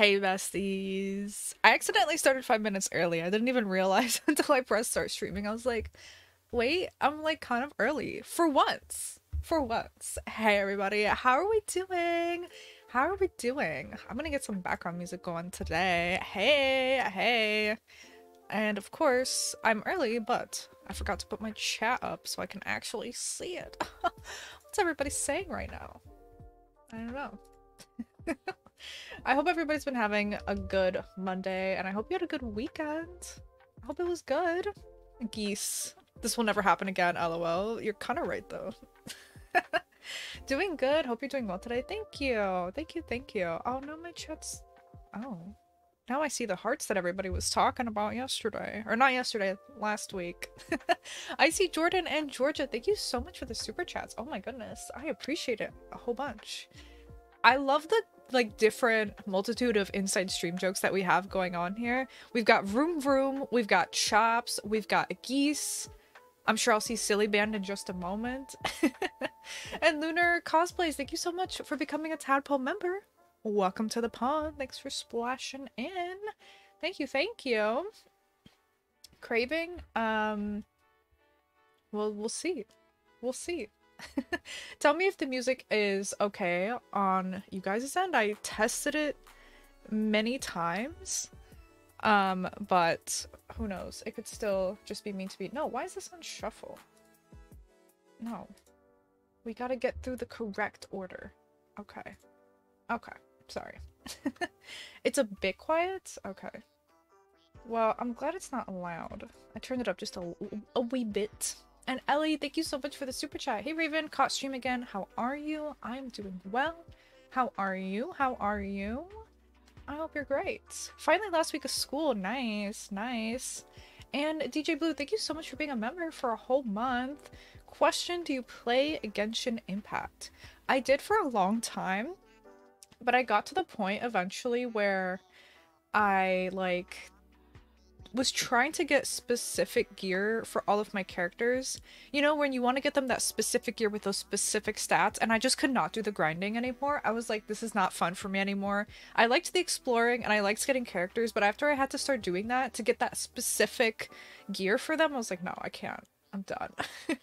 Hey besties. I accidentally started five minutes early. I didn't even realize until I pressed start streaming. I was like, wait, I'm like kind of early. For once. For once. Hey everybody, how are we doing? How are we doing? I'm gonna get some background music going today. Hey, hey. And of course, I'm early, but I forgot to put my chat up so I can actually see it. What's everybody saying right now? I don't know. I hope everybody's been having a good Monday, and I hope you had a good weekend. I hope it was good. Geese. This will never happen again, lol. You're kind of right, though. doing good. Hope you're doing well today. Thank you. Thank you, thank you. Oh, no, my chat's... Oh. Now I see the hearts that everybody was talking about yesterday. Or not yesterday, last week. I see Jordan and Georgia. Thank you so much for the super chats. Oh my goodness. I appreciate it a whole bunch. I love the like different multitude of inside stream jokes that we have going on here. We've got Vroom Vroom, we've got Chops, we've got Geese. I'm sure I'll see Silly Band in just a moment. and Lunar Cosplays, thank you so much for becoming a Tadpole member. Welcome to the pond. Thanks for splashing in. Thank you, thank you. Craving, um, well, we'll see. We'll see. Tell me if the music is okay on you guys' end. I tested it many times. Um, but who knows? It could still just be mean to be. No, why is this on shuffle? No. We gotta get through the correct order. Okay. Okay. Sorry. it's a bit quiet? Okay. Well, I'm glad it's not loud. I turned it up just a, a wee bit. And Ellie, thank you so much for the super chat. Hey Raven, caught stream again. How are you? I'm doing well. How are you? How are you? I hope you're great. Finally last week of school. Nice, nice. And DJ Blue, thank you so much for being a member for a whole month. Question, do you play Genshin Impact? I did for a long time, but I got to the point eventually where I like was trying to get specific gear for all of my characters. You know, when you want to get them that specific gear with those specific stats, and I just could not do the grinding anymore. I was like, this is not fun for me anymore. I liked the exploring and I liked getting characters, but after I had to start doing that to get that specific gear for them, I was like, no, I can't. I'm done.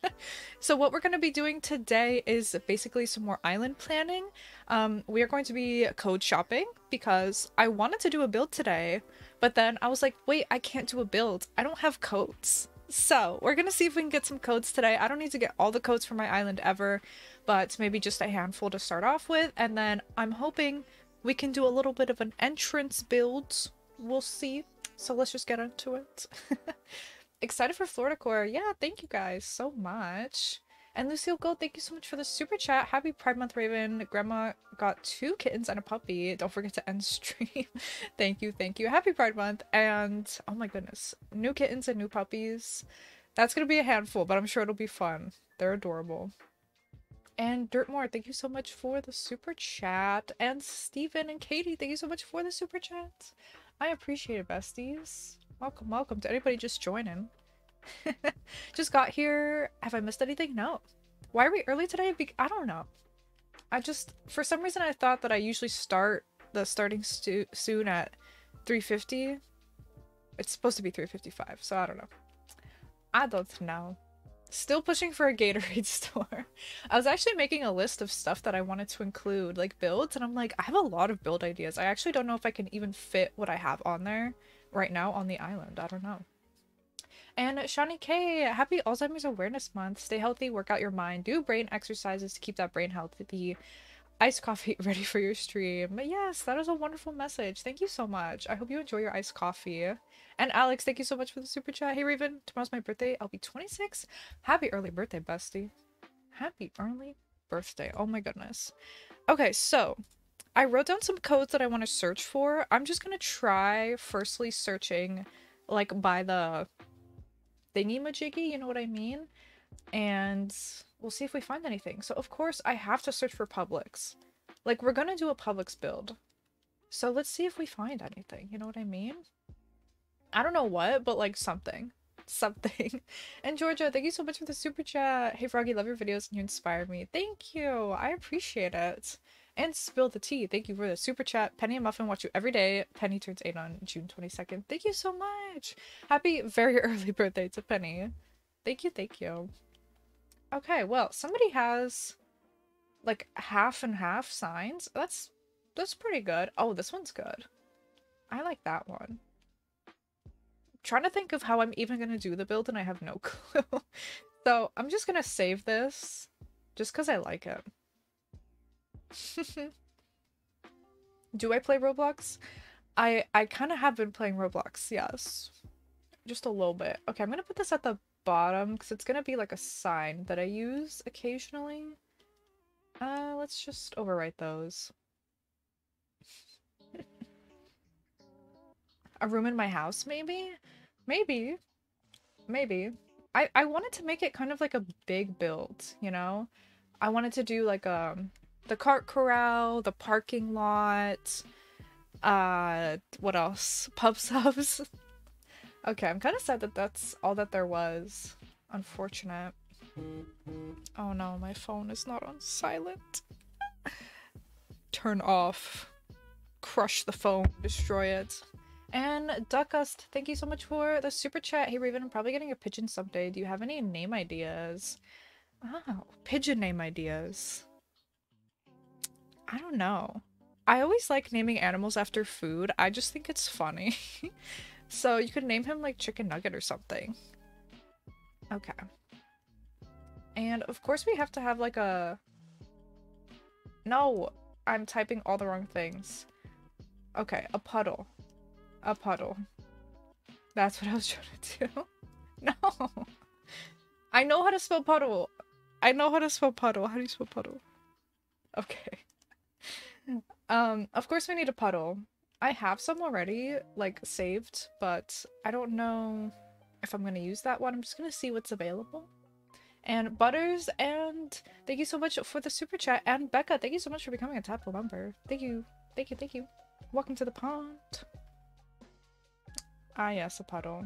so what we're going to be doing today is basically some more island planning. Um, we are going to be code shopping because I wanted to do a build today, but then I was like, wait, I can't do a build. I don't have coats. So we're gonna see if we can get some coats today. I don't need to get all the coats for my island ever, but maybe just a handful to start off with. And then I'm hoping we can do a little bit of an entrance build. We'll see. So let's just get into it. Excited for Florida Core. Yeah, thank you guys so much. And Lucille Gold, thank you so much for the super chat. Happy Pride Month, Raven. Grandma got two kittens and a puppy. Don't forget to end stream. thank you, thank you. Happy Pride Month. And oh my goodness, new kittens and new puppies. That's gonna be a handful, but I'm sure it'll be fun. They're adorable. And Dirtmore, thank you so much for the super chat. And Stephen and Katie, thank you so much for the super chat. I appreciate it, besties. Welcome, welcome to anybody just joining. Just got here. Have I missed anything? No. Why are we early today? Be I don't know. I just, for some reason, I thought that I usually start the starting soon at 350. It's supposed to be 355, so I don't know. I don't know. Still pushing for a Gatorade store. I was actually making a list of stuff that I wanted to include, like builds, and I'm like, I have a lot of build ideas. I actually don't know if I can even fit what I have on there right now on the island. I don't know. And Shawnee K, happy Alzheimer's Awareness Month. Stay healthy, work out your mind, do brain exercises to keep that brain healthy. Iced coffee ready for your stream. Yes, that is a wonderful message. Thank you so much. I hope you enjoy your iced coffee. And Alex, thank you so much for the super chat. Hey Raven, tomorrow's my birthday. I'll be 26. Happy early birthday, bestie. Happy early birthday. Oh my goodness. Okay, so I wrote down some codes that I want to search for. I'm just going to try firstly searching like by the thingy majiggy, you know what I mean? And we'll see if we find anything. So of course I have to search for Publix. Like we're gonna do a Publix build. So let's see if we find anything, you know what I mean? I don't know what, but like something. Something. And Georgia, thank you so much for the super chat. Hey Froggy, love your videos and you inspire me. Thank you. I appreciate it. And Spill the Tea, thank you for the super chat. Penny and Muffin watch you every day. Penny turns 8 on June 22nd. Thank you so much. Happy very early birthday to Penny. Thank you, thank you. Okay, well, somebody has like half and half signs. That's that's pretty good. Oh, this one's good. I like that one. I'm trying to think of how I'm even going to do the build and I have no clue. so I'm just going to save this just because I like it. do I play Roblox? I I kind of have been playing Roblox, yes. Just a little bit. Okay, I'm going to put this at the bottom because it's going to be like a sign that I use occasionally. Uh, let's just overwrite those. a room in my house, maybe? Maybe. Maybe. I, I wanted to make it kind of like a big build, you know? I wanted to do like um the cart corral, the parking lot, uh what else? Pub subs. okay, I'm kind of sad that that's all that there was. Unfortunate. Oh no, my phone is not on silent. Turn off. Crush the phone. Destroy it. And Duckust, thank you so much for the super chat. Hey Raven, I'm probably getting a pigeon someday. Do you have any name ideas? Oh, pigeon name ideas. I don't know. I always like naming animals after food. I just think it's funny. so you could name him like Chicken Nugget or something. Okay. And of course we have to have like a... No, I'm typing all the wrong things. Okay, a puddle. A puddle. That's what I was trying to do. no! I know how to spell puddle. I know how to spell puddle. How do you spell puddle? Okay. Um, of course we need a puddle. I have some already, like, saved, but I don't know if I'm gonna use that one. I'm just gonna see what's available and Butters, and thank you so much for the super chat. And Becca, thank you so much for becoming a Tadpole member. Thank you, thank you, thank you. Welcome to the pond. Ah, yes, a puddle.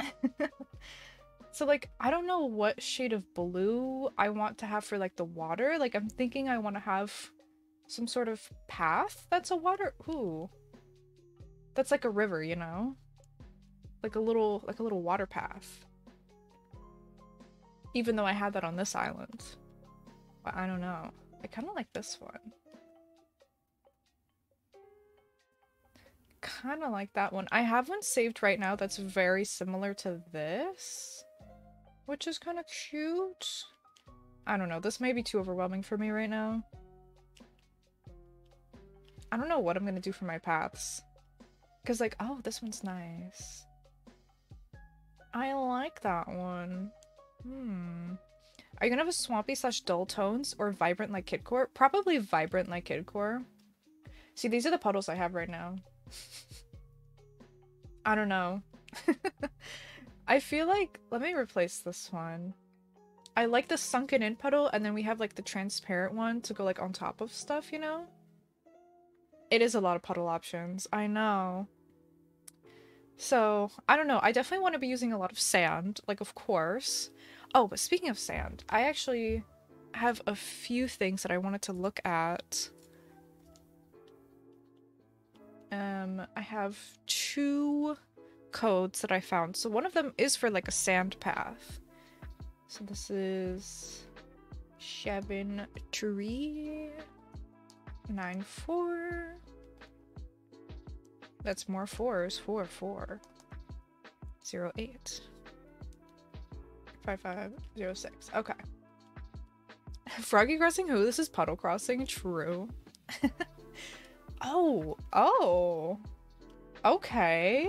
so, like, I don't know what shade of blue I want to have for, like, the water. Like, I'm thinking I want to have some sort of path that's a water. Ooh. That's like a river, you know? Like a little, like a little water path. Even though I had that on this island. But I don't know. I kind of like this one. Kind of like that one. I have one saved right now that's very similar to this. Which is kind of cute. I don't know. This may be too overwhelming for me right now. I don't know what I'm to do for my paths. Because like, oh, this one's nice. I like that one. Hmm. Are you gonna have a swampy slash dull tones or vibrant like Kidcore? Probably vibrant like Kidcore. See, these are the puddles I have right now. I don't know. I feel like, let me replace this one. I like the sunken in puddle and then we have like the transparent one to go like on top of stuff, you know? It is a lot of puddle options. I know. So, I don't know. I definitely want to be using a lot of sand, like of course. Oh, but speaking of sand, I actually have a few things that I wanted to look at. Um, I have two codes that I found. So one of them is for like a sand path. So this is seven three nine four. That's more fours. Four four zero eight. 5506. Okay. Froggy crossing who? This is puddle crossing. True. oh. Oh. Okay.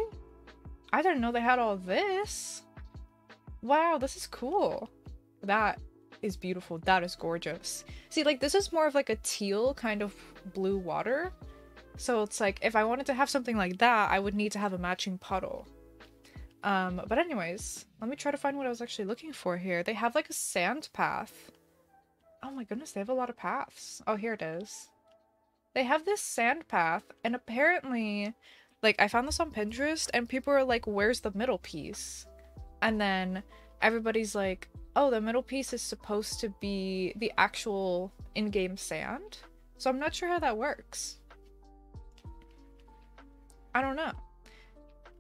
I didn't know they had all this. Wow, this is cool. That is beautiful. That is gorgeous. See, like, this is more of like a teal kind of blue water. So it's like, if I wanted to have something like that, I would need to have a matching puddle. Um, but anyways, let me try to find what I was actually looking for here. They have like a sand path. Oh my goodness, they have a lot of paths. Oh, here it is. They have this sand path, and apparently, like, I found this on Pinterest, and people are like, where's the middle piece? And then everybody's like, oh, the middle piece is supposed to be the actual in-game sand. So I'm not sure how that works. I don't know.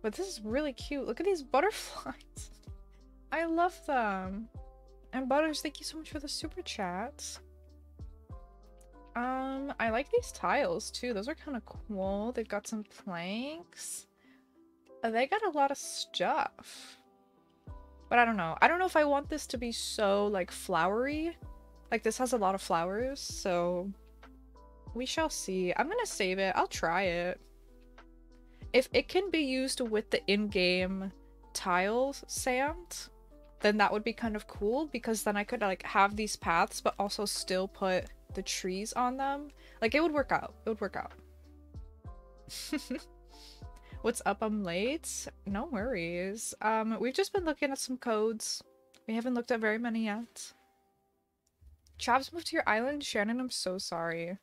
But this is really cute. Look at these butterflies. I love them. And Butters, thank you so much for the super chats. Um, I like these tiles too. Those are kind of cool. They've got some planks. Uh, they got a lot of stuff. But I don't know. I don't know if I want this to be so, like, flowery. Like, this has a lot of flowers, so... We shall see. I'm gonna save it. I'll try it. If it can be used with the in-game tiles sand, then that would be kind of cool because then I could like have these paths but also still put the trees on them. Like it would work out. It would work out. What's up? I'm late. No worries. Um, we've just been looking at some codes. We haven't looked at very many yet. Chavs moved to your island. Shannon, I'm so sorry.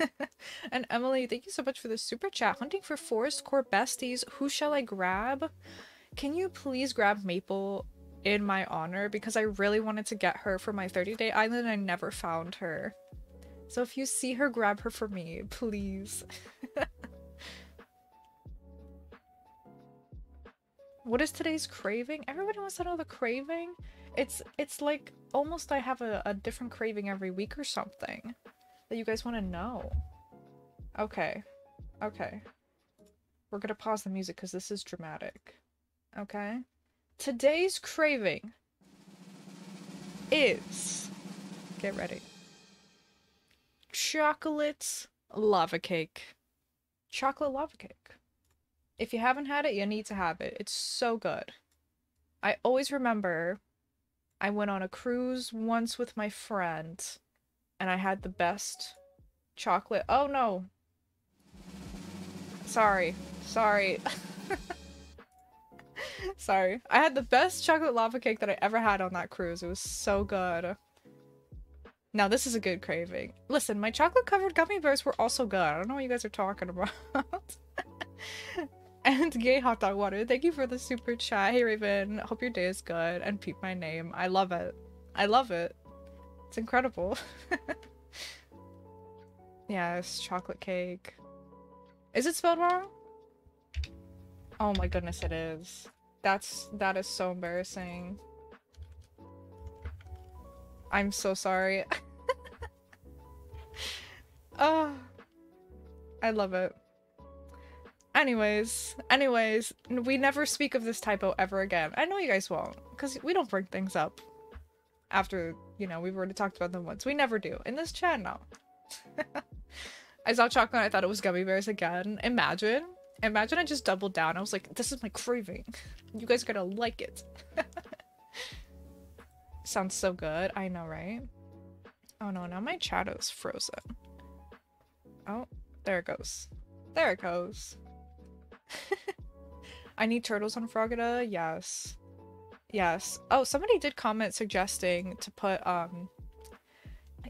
and Emily, thank you so much for the super chat. Hunting for forest core besties. Who shall I grab? Can you please grab Maple in my honor? Because I really wanted to get her for my 30 day island and I never found her. So if you see her, grab her for me, please. what is today's craving? Everybody wants to know the craving. It's it's like almost I have a, a different craving every week or something that you guys want to know. Okay. Okay. We're gonna pause the music because this is dramatic. Okay? Today's craving is... Get ready. Chocolate lava cake. Chocolate lava cake. If you haven't had it, you need to have it. It's so good. I always remember I went on a cruise once with my friend and I had the best chocolate. Oh no. Sorry. Sorry. Sorry. I had the best chocolate lava cake that I ever had on that cruise. It was so good. Now this is a good craving. Listen, my chocolate covered gummy bears were also good. I don't know what you guys are talking about. and gay hot dog water. Thank you for the super chat. Hey Raven, hope your day is good. And peep my name. I love it. I love it. It's incredible. yes, chocolate cake. Is it spelled wrong? Oh my goodness, it is. That's that is so embarrassing. I'm so sorry. oh, I love it. Anyways, anyways, we never speak of this typo ever again. I know you guys won't, because we don't bring things up after, you know, we've already talked about them once. We never do. In this channel. I saw chocolate I thought it was gummy bears again. Imagine. Imagine I just doubled down. I was like, this is my craving. You guys gotta like it. Sounds so good. I know, right? Oh no, now my chat is frozen. Oh, there it goes. There it goes. I need turtles on Frogata? Yes. Yes. Oh, somebody did comment suggesting to put, um,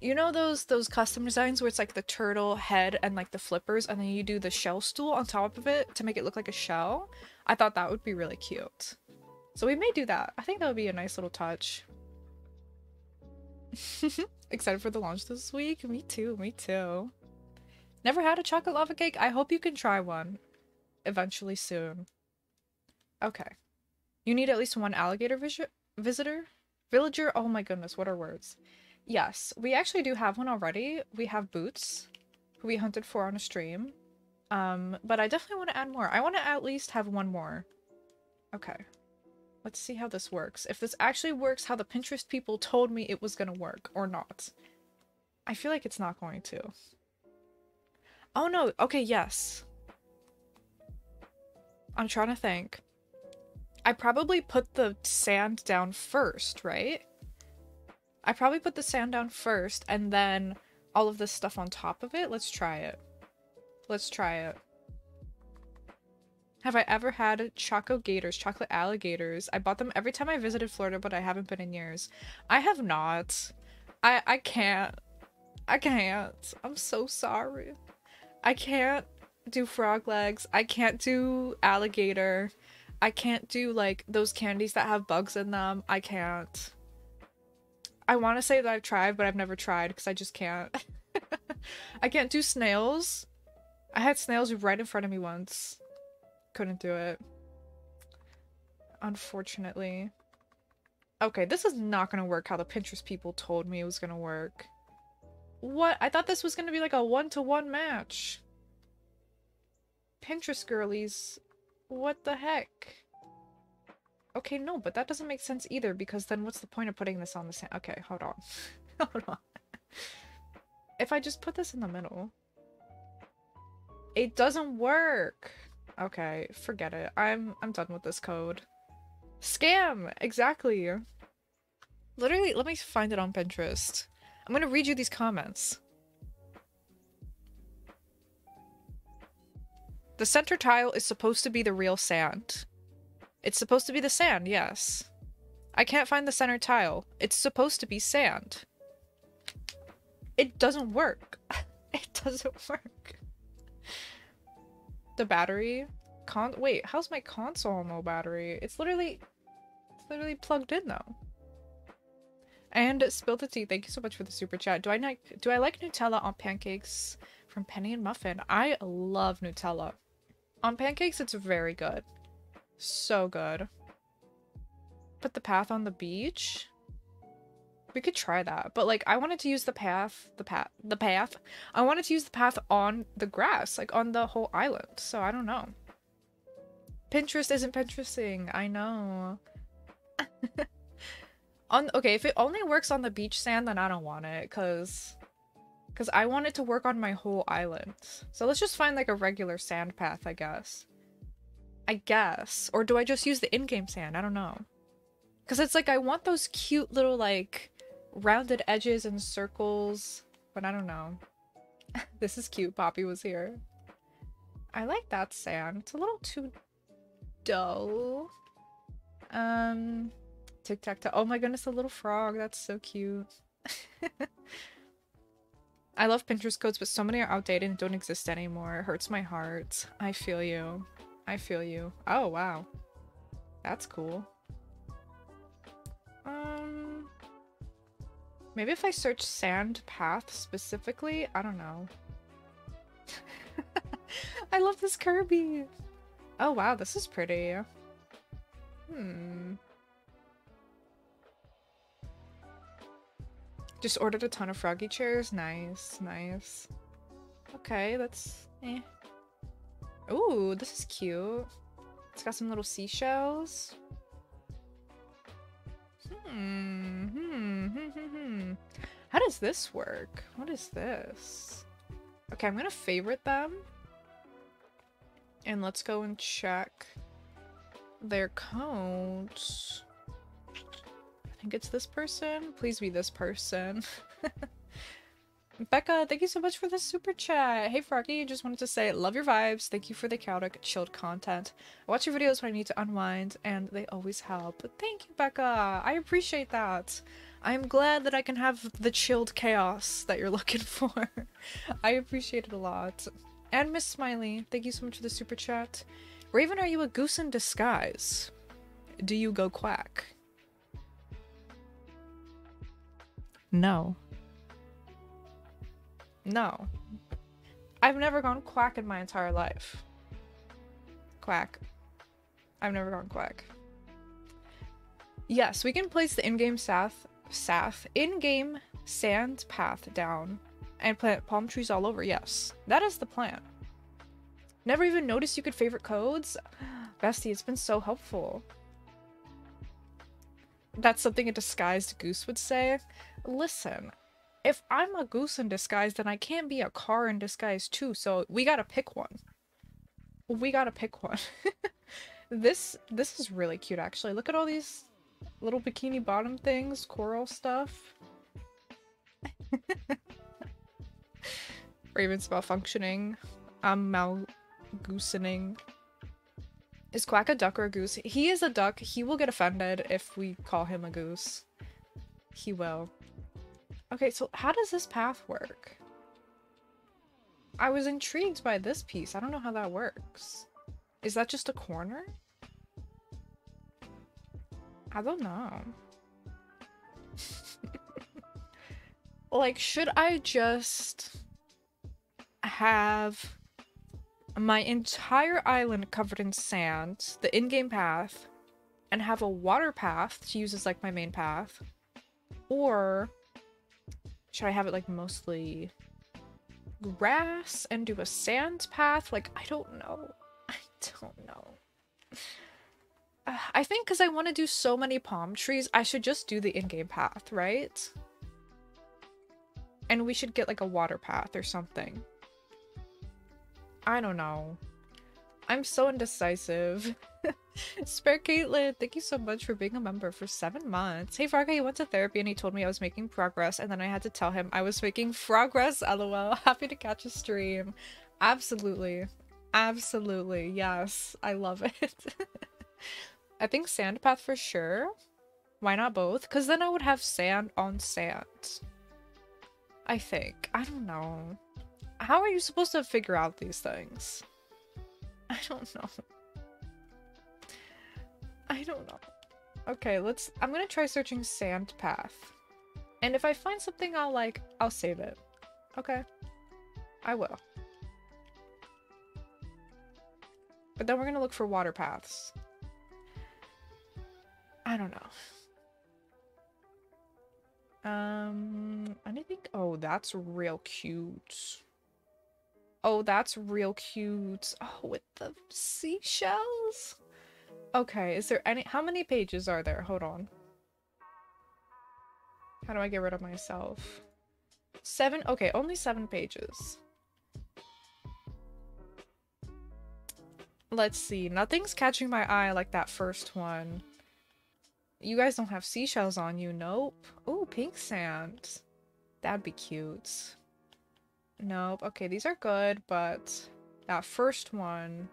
you know those those custom designs where it's like the turtle head and like the flippers and then you do the shell stool on top of it to make it look like a shell? I thought that would be really cute. So we may do that. I think that would be a nice little touch. Excited for the launch this week? Me too, me too. Never had a chocolate lava cake? I hope you can try one. Eventually soon. Okay. You need at least one alligator vis visitor? Villager? Oh my goodness, what are words? Yes, we actually do have one already. We have Boots, who we hunted for on a stream. Um, but I definitely want to add more. I want to at least have one more. Okay. Let's see how this works. If this actually works how the Pinterest people told me it was going to work or not. I feel like it's not going to. Oh no, okay, yes. I'm trying to think. I probably put the sand down first, right? I probably put the sand down first and then all of this stuff on top of it. Let's try it. Let's try it. Have I ever had choco gators, chocolate alligators? I bought them every time I visited Florida, but I haven't been in years. I have not. I I can't. I can't. I'm so sorry. I can't do frog legs. I can't do alligator. I can't do like those candies that have bugs in them. I can't. I want to say that I've tried, but I've never tried because I just can't. I can't do snails. I had snails right in front of me once. Couldn't do it. Unfortunately. Okay, this is not gonna work how the Pinterest people told me it was gonna work. What? I thought this was gonna be like a one-to-one -one match. Pinterest girlies. What the heck? Okay, no, but that doesn't make sense either because then what's the point of putting this on the sand? Okay, hold on. hold on. If I just put this in the middle. It doesn't work. Okay, forget it. I'm I'm done with this code. Scam! Exactly. Literally, let me find it on Pinterest. I'm gonna read you these comments. The center tile is supposed to be the real sand. It's supposed to be the sand, yes. I can't find the center tile. It's supposed to be sand. It doesn't work. it doesn't work. The battery? Con- wait, how's my console no battery? It's literally, it's literally plugged in though. And spill the tea. Thank you so much for the super chat. Do I like do I like Nutella on pancakes from Penny and Muffin? I love Nutella. On pancakes, it's very good. So good. Put the path on the beach. We could try that. But like I wanted to use the path, the path, the path. I wanted to use the path on the grass, like on the whole island. So I don't know. Pinterest isn't Pinteresting. I know. on okay, if it only works on the beach sand, then I don't want it, cause because I wanted to work on my whole island. So let's just find like a regular sand path, I guess. I guess. Or do I just use the in-game sand? I don't know. Because it's like I want those cute little like rounded edges and circles, but I don't know. this is cute. Poppy was here. I like that sand. It's a little too dull. Um, tic tac toe. Oh my goodness, a little frog. That's so cute. I love Pinterest codes, but so many are outdated and don't exist anymore. It hurts my heart. I feel you. I feel you. Oh, wow. That's cool. Um, maybe if I search sand path specifically, I don't know. I love this Kirby. Oh, wow, this is pretty. Hmm. Just ordered a ton of froggy chairs. Nice, nice. Okay, that's eh. Ooh, this is cute. It's got some little seashells. Hmm, hmm, hmm, hmm, hmm. How does this work? What is this? Okay, I'm gonna favorite them. And let's go and check their codes think it's this person. Please be this person. Becca, thank you so much for the super chat. Hey Froggy, just wanted to say, love your vibes. Thank you for the chaotic, chilled content. I watch your videos when I need to unwind, and they always help. But thank you, Becca. I appreciate that. I'm glad that I can have the chilled chaos that you're looking for. I appreciate it a lot. And Miss Smiley, thank you so much for the super chat. Raven, are you a goose in disguise? Do you go quack? No. No. I've never gone quack in my entire life. Quack. I've never gone quack. Yes, we can place the in-game sath, sath, in-game sand path down and plant palm trees all over. Yes, that is the plan. Never even noticed you could favorite codes? Bestie, it's been so helpful. That's something a disguised goose would say. Listen, if I'm a goose in disguise, then I can't be a car in disguise too, so we gotta pick one. We gotta pick one. this this is really cute actually. Look at all these little bikini bottom things, coral stuff. Raven's malfunctioning. I'm malgoosening. Is Quack a duck or a goose? He is a duck. He will get offended if we call him a goose. He will. Okay, so how does this path work? I was intrigued by this piece. I don't know how that works. Is that just a corner? I don't know. Like, should I just have my entire island covered in sand, the in-game path, and have a water path to use as like my main path? Or should I have it like mostly grass and do a sand path? Like, I don't know. I don't know. Uh, I think because I want to do so many palm trees, I should just do the in-game path, right? And we should get like a water path or something. I don't know. I'm so indecisive. Spare Caitlin, thank you so much for being a member for seven months. Hey Fraga, he went to therapy and he told me I was making progress and then I had to tell him I was making progress, lol. Happy to catch a stream. Absolutely. Absolutely. Yes. I love it. I think sand path for sure. Why not both? Because then I would have sand on sand. I think. I don't know. How are you supposed to figure out these things? I don't know. I don't know. Okay, let's- I'm gonna try searching sand path. And if I find something I'll like, I'll save it. Okay? I will. But then we're gonna look for water paths. I don't know. Um, anything? Oh, that's real cute. Oh, that's real cute. Oh, with the seashells? Okay, is there any- how many pages are there? Hold on. How do I get rid of myself? Seven? Okay, only seven pages. Let's see. Nothing's catching my eye like that first one. You guys don't have seashells on you. Nope. Ooh, pink sand. That'd be cute. Nope. Okay, these are good, but that first one...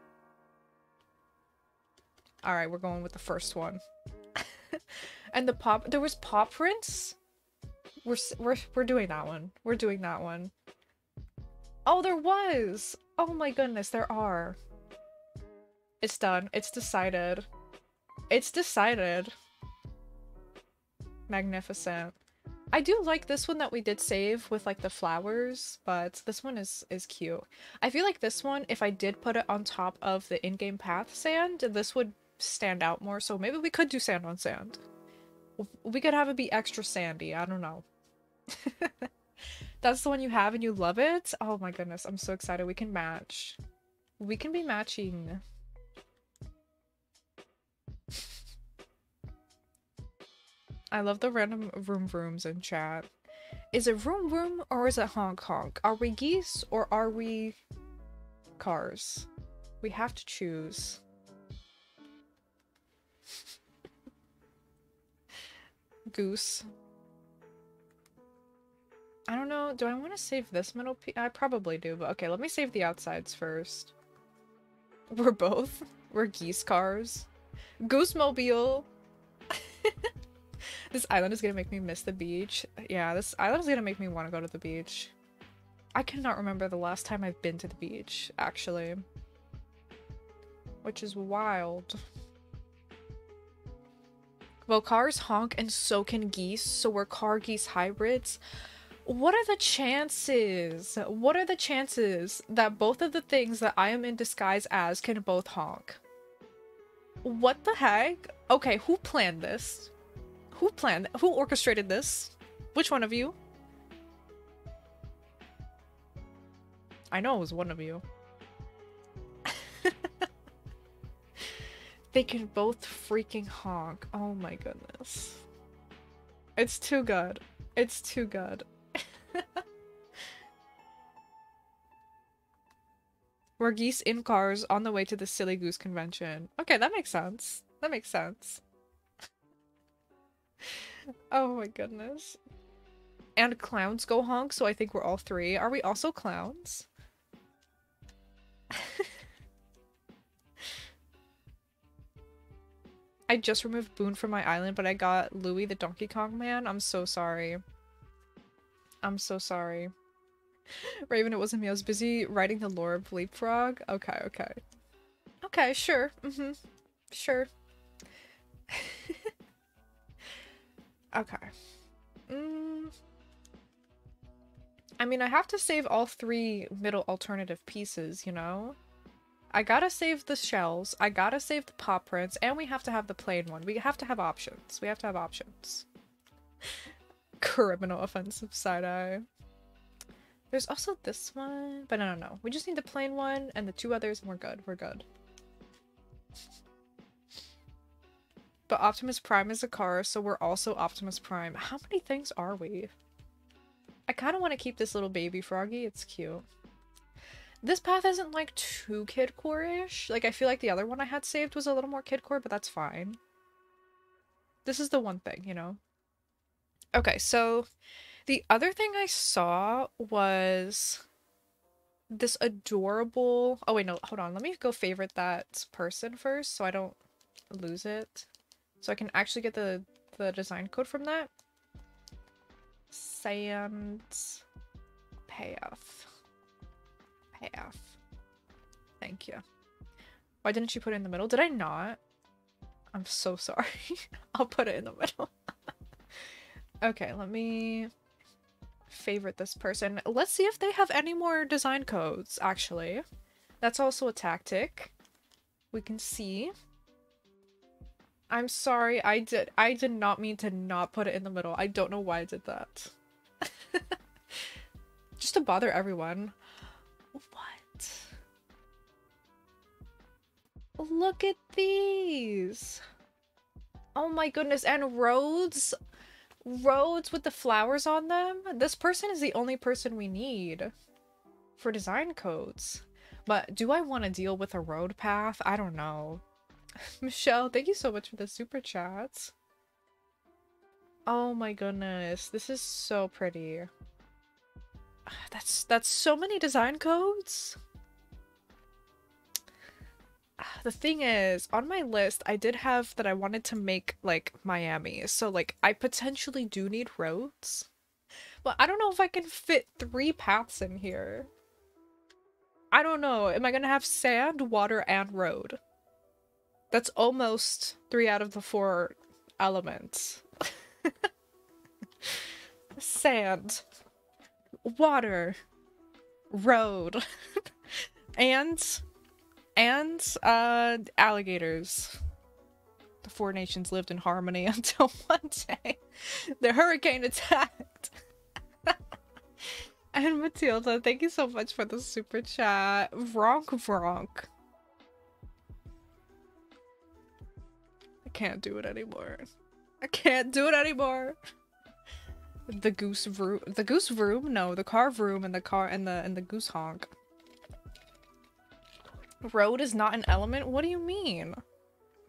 Alright, we're going with the first one. and the pop- there was paw prints? We're, we're, we're doing that one. We're doing that one. Oh, there was! Oh my goodness, there are. It's done. It's decided. It's decided. Magnificent. I do like this one that we did save with like the flowers, but this one is is cute. I feel like this one, if I did put it on top of the in-game path sand, this would stand out more. So maybe we could do sand on sand. We could have it be extra sandy. I don't know. That's the one you have and you love it? Oh my goodness, I'm so excited. We can match. We can be matching. I love the random room rooms in chat. Is it room room or is it honk honk? Are we geese or are we cars? We have to choose. Goose. I don't know. Do I want to save this middle piece? I probably do, but okay, let me save the outsides first. We're both. We're geese cars. Goose mobile. This island is gonna make me miss the beach. Yeah, this island is gonna make me want to go to the beach. I cannot remember the last time I've been to the beach, actually. Which is wild. Well, cars honk and so can geese, so we're car geese hybrids. What are the chances? What are the chances that both of the things that I am in disguise as can both honk? What the heck? Okay, who planned this? Who planned Who orchestrated this? Which one of you? I know it was one of you. they can both freaking honk. Oh my goodness. It's too good. It's too good. We're geese in cars on the way to the Silly Goose convention. Okay, that makes sense. That makes sense. Oh my goodness. And clowns go honk, so I think we're all three. Are we also clowns? I just removed Boone from my island, but I got Louie the Donkey Kong man. I'm so sorry. I'm so sorry. Raven, it wasn't me. I was busy writing the lore of Leapfrog. Okay, okay. Okay, sure. Mm-hmm. Sure. okay. Mm. I mean, I have to save all three middle alternative pieces, you know? I gotta save the shells, I gotta save the paw prints, and we have to have the plain one. We have to have options. We have to have options. Criminal offensive side-eye. There's also this one, but I don't know. We just need the plain one and the two others and we're good. We're good. But Optimus Prime is a car, so we're also Optimus Prime. How many things are we? I kind of want to keep this little baby froggy. It's cute. This path isn't like too kidcore-ish. Like I feel like the other one I had saved was a little more kidcore, but that's fine. This is the one thing, you know? Okay, so the other thing I saw was this adorable... Oh wait, no, hold on. Let me go favorite that person first so I don't lose it. So I can actually get the, the design code from that. Sand payoff. Payoff. Thank you. Why didn't you put it in the middle? Did I not? I'm so sorry. I'll put it in the middle. okay, let me favorite this person. Let's see if they have any more design codes, actually. That's also a tactic. We can see. I'm sorry, I did I did not mean to not put it in the middle. I don't know why I did that. Just to bother everyone. What? Look at these! Oh my goodness, and roads? Roads with the flowers on them? This person is the only person we need for design codes. But do I want to deal with a road path? I don't know. Michelle, thank you so much for the super chats. Oh my goodness, this is so pretty. That's that's so many design codes. The thing is, on my list, I did have that I wanted to make like Miami. So like I potentially do need roads. But I don't know if I can fit three paths in here. I don't know. Am I gonna have sand, water, and road? That's almost three out of the four elements. Sand, water, road, and and uh alligators. The four nations lived in harmony until one day the hurricane attacked. and Matilda, thank you so much for the super chat. Vronk Vronk. Can't do it anymore. I can't do it anymore. The goose room, The goose room? No, the car room and the car and the and the goose honk. Road is not an element? What do you mean?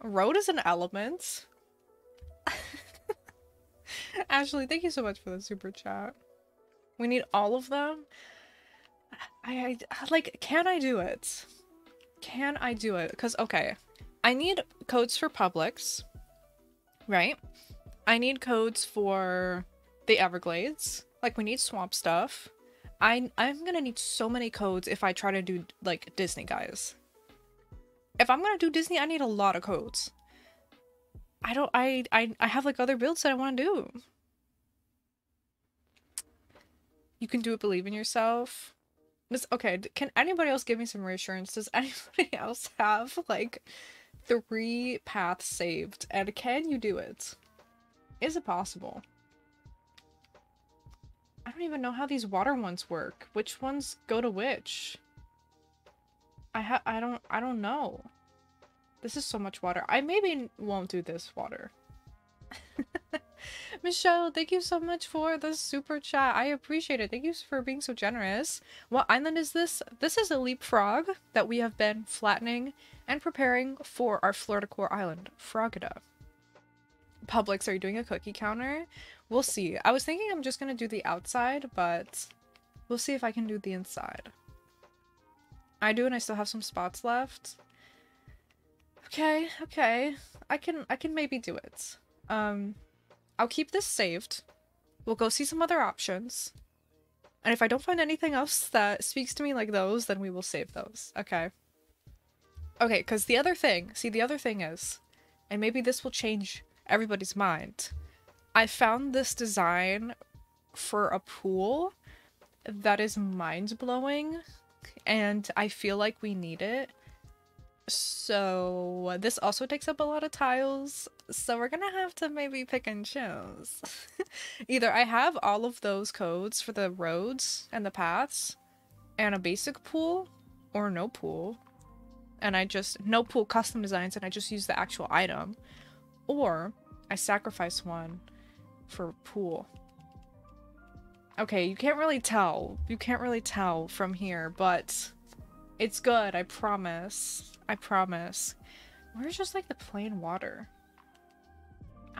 Road is an element. Ashley, thank you so much for the super chat. We need all of them. I, I like can I do it? Can I do it? Cuz okay, I need codes for Publix, right? I need codes for the Everglades. Like, we need swamp stuff. I, I'm gonna need so many codes if I try to do, like, Disney, guys. If I'm gonna do Disney, I need a lot of codes. I don't- I- I, I have, like, other builds that I want to do. You can do it, believe in yourself. This, okay, can anybody else give me some reassurance? Does anybody else have, like, three paths saved. And can you do it? Is it possible? I don't even know how these water ones work. Which ones go to which? I ha I don't I don't know. This is so much water. I maybe won't do this water. Michelle, thank you so much for the super chat. I appreciate it. Thank you for being so generous. What island is this? This is a leapfrog that we have been flattening and preparing for our Florida core island, Frogida. Publix, are you doing a cookie counter? We'll see. I was thinking I'm just gonna do the outside, but we'll see if I can do the inside. I do and I still have some spots left. Okay, okay. I can I can maybe do it. Um I'll keep this saved. We'll go see some other options. And if I don't find anything else that speaks to me like those, then we will save those. Okay. Okay, because the other thing, see, the other thing is, and maybe this will change everybody's mind. I found this design for a pool that is mind blowing, and I feel like we need it. So this also takes up a lot of tiles, so we're gonna have to maybe pick and choose. Either I have all of those codes for the roads and the paths, and a basic pool, or no pool, and I just no pool custom designs, and I just use the actual item, or I sacrifice one for pool. Okay, you can't really tell. You can't really tell from here, but it's good, I promise. I promise. Where's just like the plain water?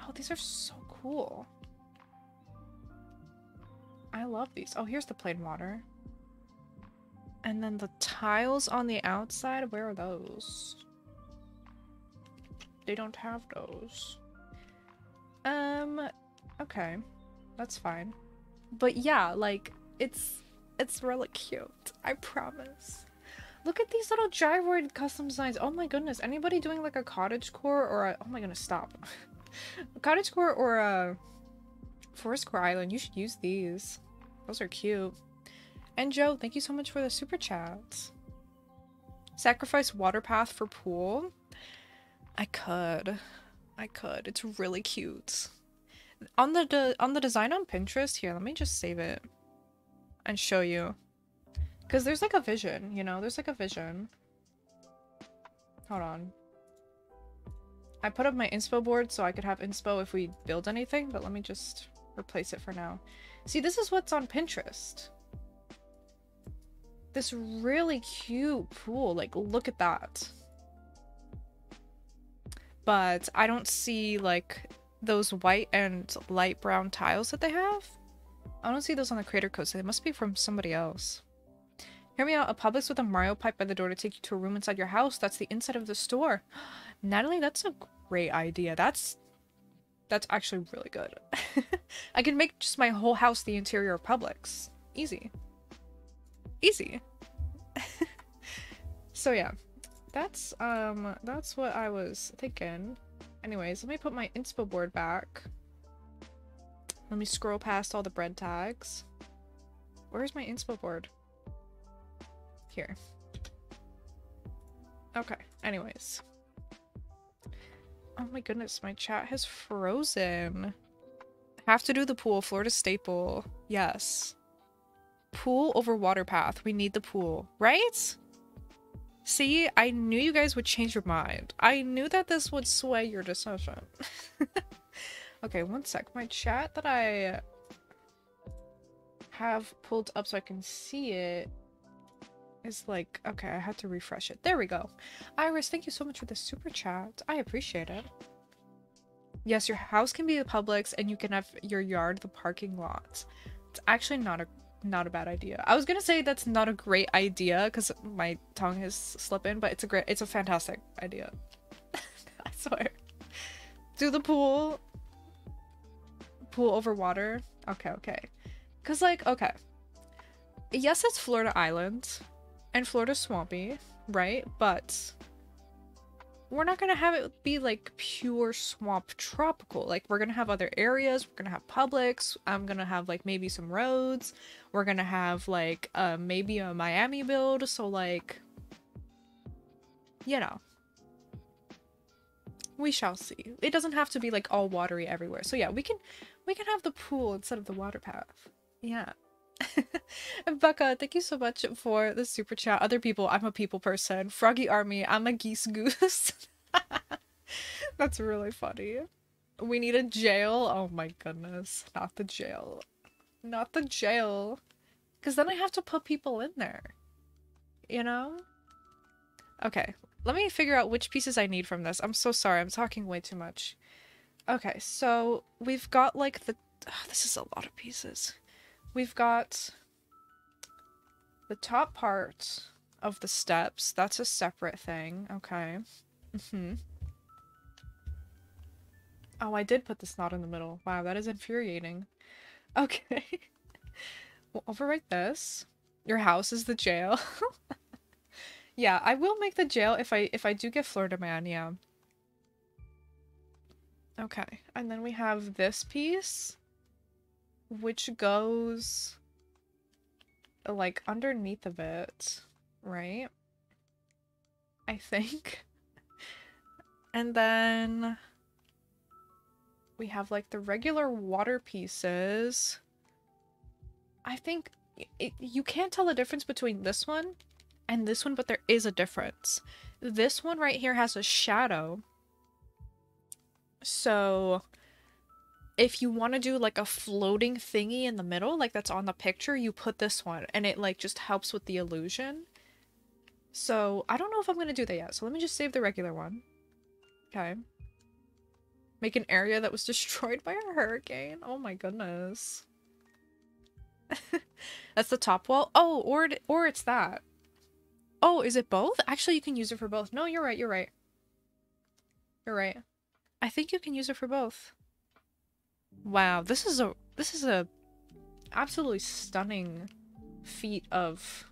Oh, these are so cool. I love these. Oh, here's the plain water. And then the tiles on the outside, where are those? They don't have those. Um, okay. That's fine. But yeah, like, it's, it's really cute. I promise. Look at these little gyroid custom designs. Oh my goodness. Anybody doing like a cottage core or a, oh my goodness, stop. cottage core or a forest core island. You should use these. Those are cute. And Joe, thank you so much for the super chat. Sacrifice water path for pool. I could. I could. It's really cute. On the on the design on Pinterest here, let me just save it and show you. Because there's like a vision, you know? There's like a vision. Hold on. I put up my inspo board so I could have inspo if we build anything, but let me just replace it for now. See, this is what's on Pinterest. This really cute pool. Like, look at that. But I don't see, like, those white and light brown tiles that they have. I don't see those on the creator code, so they must be from somebody else. Hear me out. A Publix with a Mario pipe by the door to take you to a room inside your house. That's the inside of the store. Natalie, that's a great idea. That's that's actually really good. I can make just my whole house the interior of Publix. Easy. Easy. so yeah. That's um that's what I was thinking. Anyways, let me put my inspo board back. Let me scroll past all the bread tags. Where's my inspo board? Here. Okay, anyways. Oh my goodness, my chat has frozen. Have to do the pool, Florida staple. Yes. Pool over water path. We need the pool, right? See, I knew you guys would change your mind. I knew that this would sway your decision. okay, one sec. My chat that I have pulled up so I can see it is like, okay, I had to refresh it. There we go. Iris, thank you so much for the super chat. I appreciate it. Yes, your house can be the Publix and you can have your yard the parking lot. It's actually not a not a bad idea. I was gonna say that's not a great idea because my tongue is slipping, but it's a great, it's a fantastic idea. I swear. Do the pool. Pool over water. Okay, okay. Cause like, okay. Yes, it's Florida Island, and Florida swampy, right? But we're not gonna have it be like pure swamp tropical. Like we're gonna have other areas. We're gonna have Publix. I'm gonna have like maybe some roads. We're gonna have like uh, maybe a Miami build. So like, you know, we shall see. It doesn't have to be like all watery everywhere. So yeah, we can we can have the pool instead of the water path. Yeah. Becca, thank you so much for the super chat. Other people, I'm a people person. Froggy Army, I'm a geese goose. That's really funny. We need a jail. Oh my goodness. Not the jail. Not the jail. Because then I have to put people in there. You know? Okay. Let me figure out which pieces I need from this. I'm so sorry. I'm talking way too much. Okay, so we've got like the... Oh, this is a lot of pieces. We've got the top part of the steps. That's a separate thing. Okay. Mm-hmm. Oh, I did put this not in the middle. Wow, that is infuriating. Okay. we'll overwrite this. Your house is the jail. yeah, I will make the jail if I if I do get Florida Man, yeah. Okay, and then we have this piece which goes like underneath of it, right? I think. And then we have like the regular water pieces. I think it, you can't tell the difference between this one and this one, but there is a difference. This one right here has a shadow. So if you want to do like a floating thingy in the middle, like that's on the picture, you put this one and it like just helps with the illusion. So I don't know if I'm going to do that yet. So let me just save the regular one. Okay. Make an area that was destroyed by a hurricane. Oh my goodness. That's the top wall. Oh, or it, or it's that. Oh, is it both? Actually, you can use it for both. No, you're right. You're right. You're right. I think you can use it for both. Wow, this is a this is a absolutely stunning feat of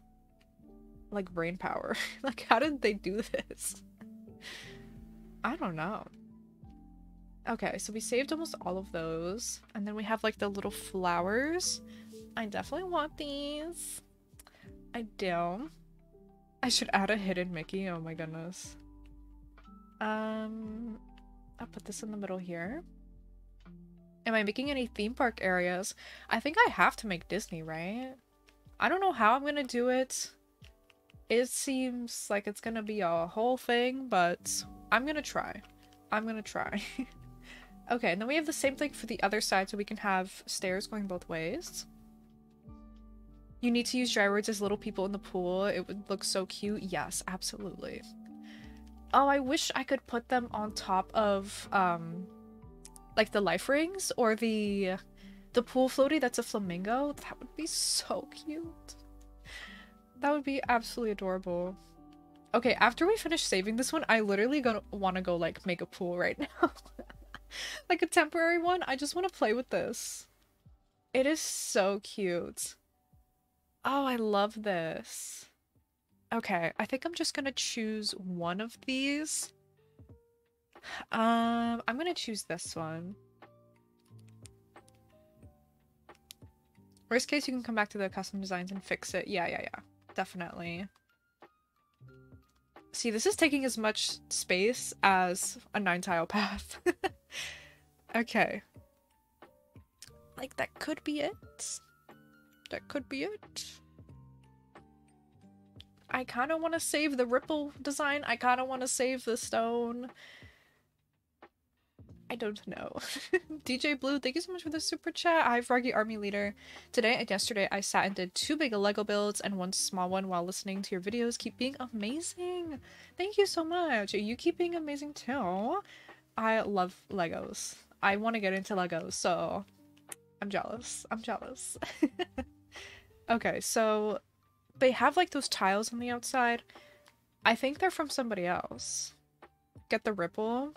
like brain power. like how did they do this? I don't know. Okay, so we saved almost all of those. And then we have like the little flowers. I definitely want these. I do. I should add a hidden Mickey. Oh my goodness. Um, I'll put this in the middle here. Am I making any theme park areas? I think I have to make Disney, right? I don't know how I'm gonna do it. It seems like it's gonna be a whole thing, but I'm gonna try. I'm gonna try. okay, and then we have the same thing for the other side, so we can have stairs going both ways. You need to use gyroids as little people in the pool. It would look so cute. Yes, absolutely. Oh, I wish I could put them on top of, um, like the life rings or the, the pool floaty that's a flamingo. That would be so cute. That would be absolutely adorable. Okay, after we finish saving this one, I literally gonna want to go like make a pool right now. like a temporary one. I just want to play with this. It is so cute. Oh, I love this. Okay, I think I'm just gonna choose one of these. Um, I'm gonna choose this one. Worst case, you can come back to the custom designs and fix it. Yeah, yeah, yeah. Definitely. See, this is taking as much space as a nine tile path. okay. Like, that could be it. That could be it. I kind of want to save the ripple design. I kind of want to save the stone. I don't know. DJ Blue, thank you so much for the super chat. Hi, Froggy Army Leader. Today and yesterday, I sat and did two big Lego builds and one small one while listening to your videos. Keep being amazing. Thank you so much. You keep being amazing too. I love Legos. I want to get into Legos, so I'm jealous. I'm jealous. okay, so they have like those tiles on the outside. I think they're from somebody else. Get the ripple.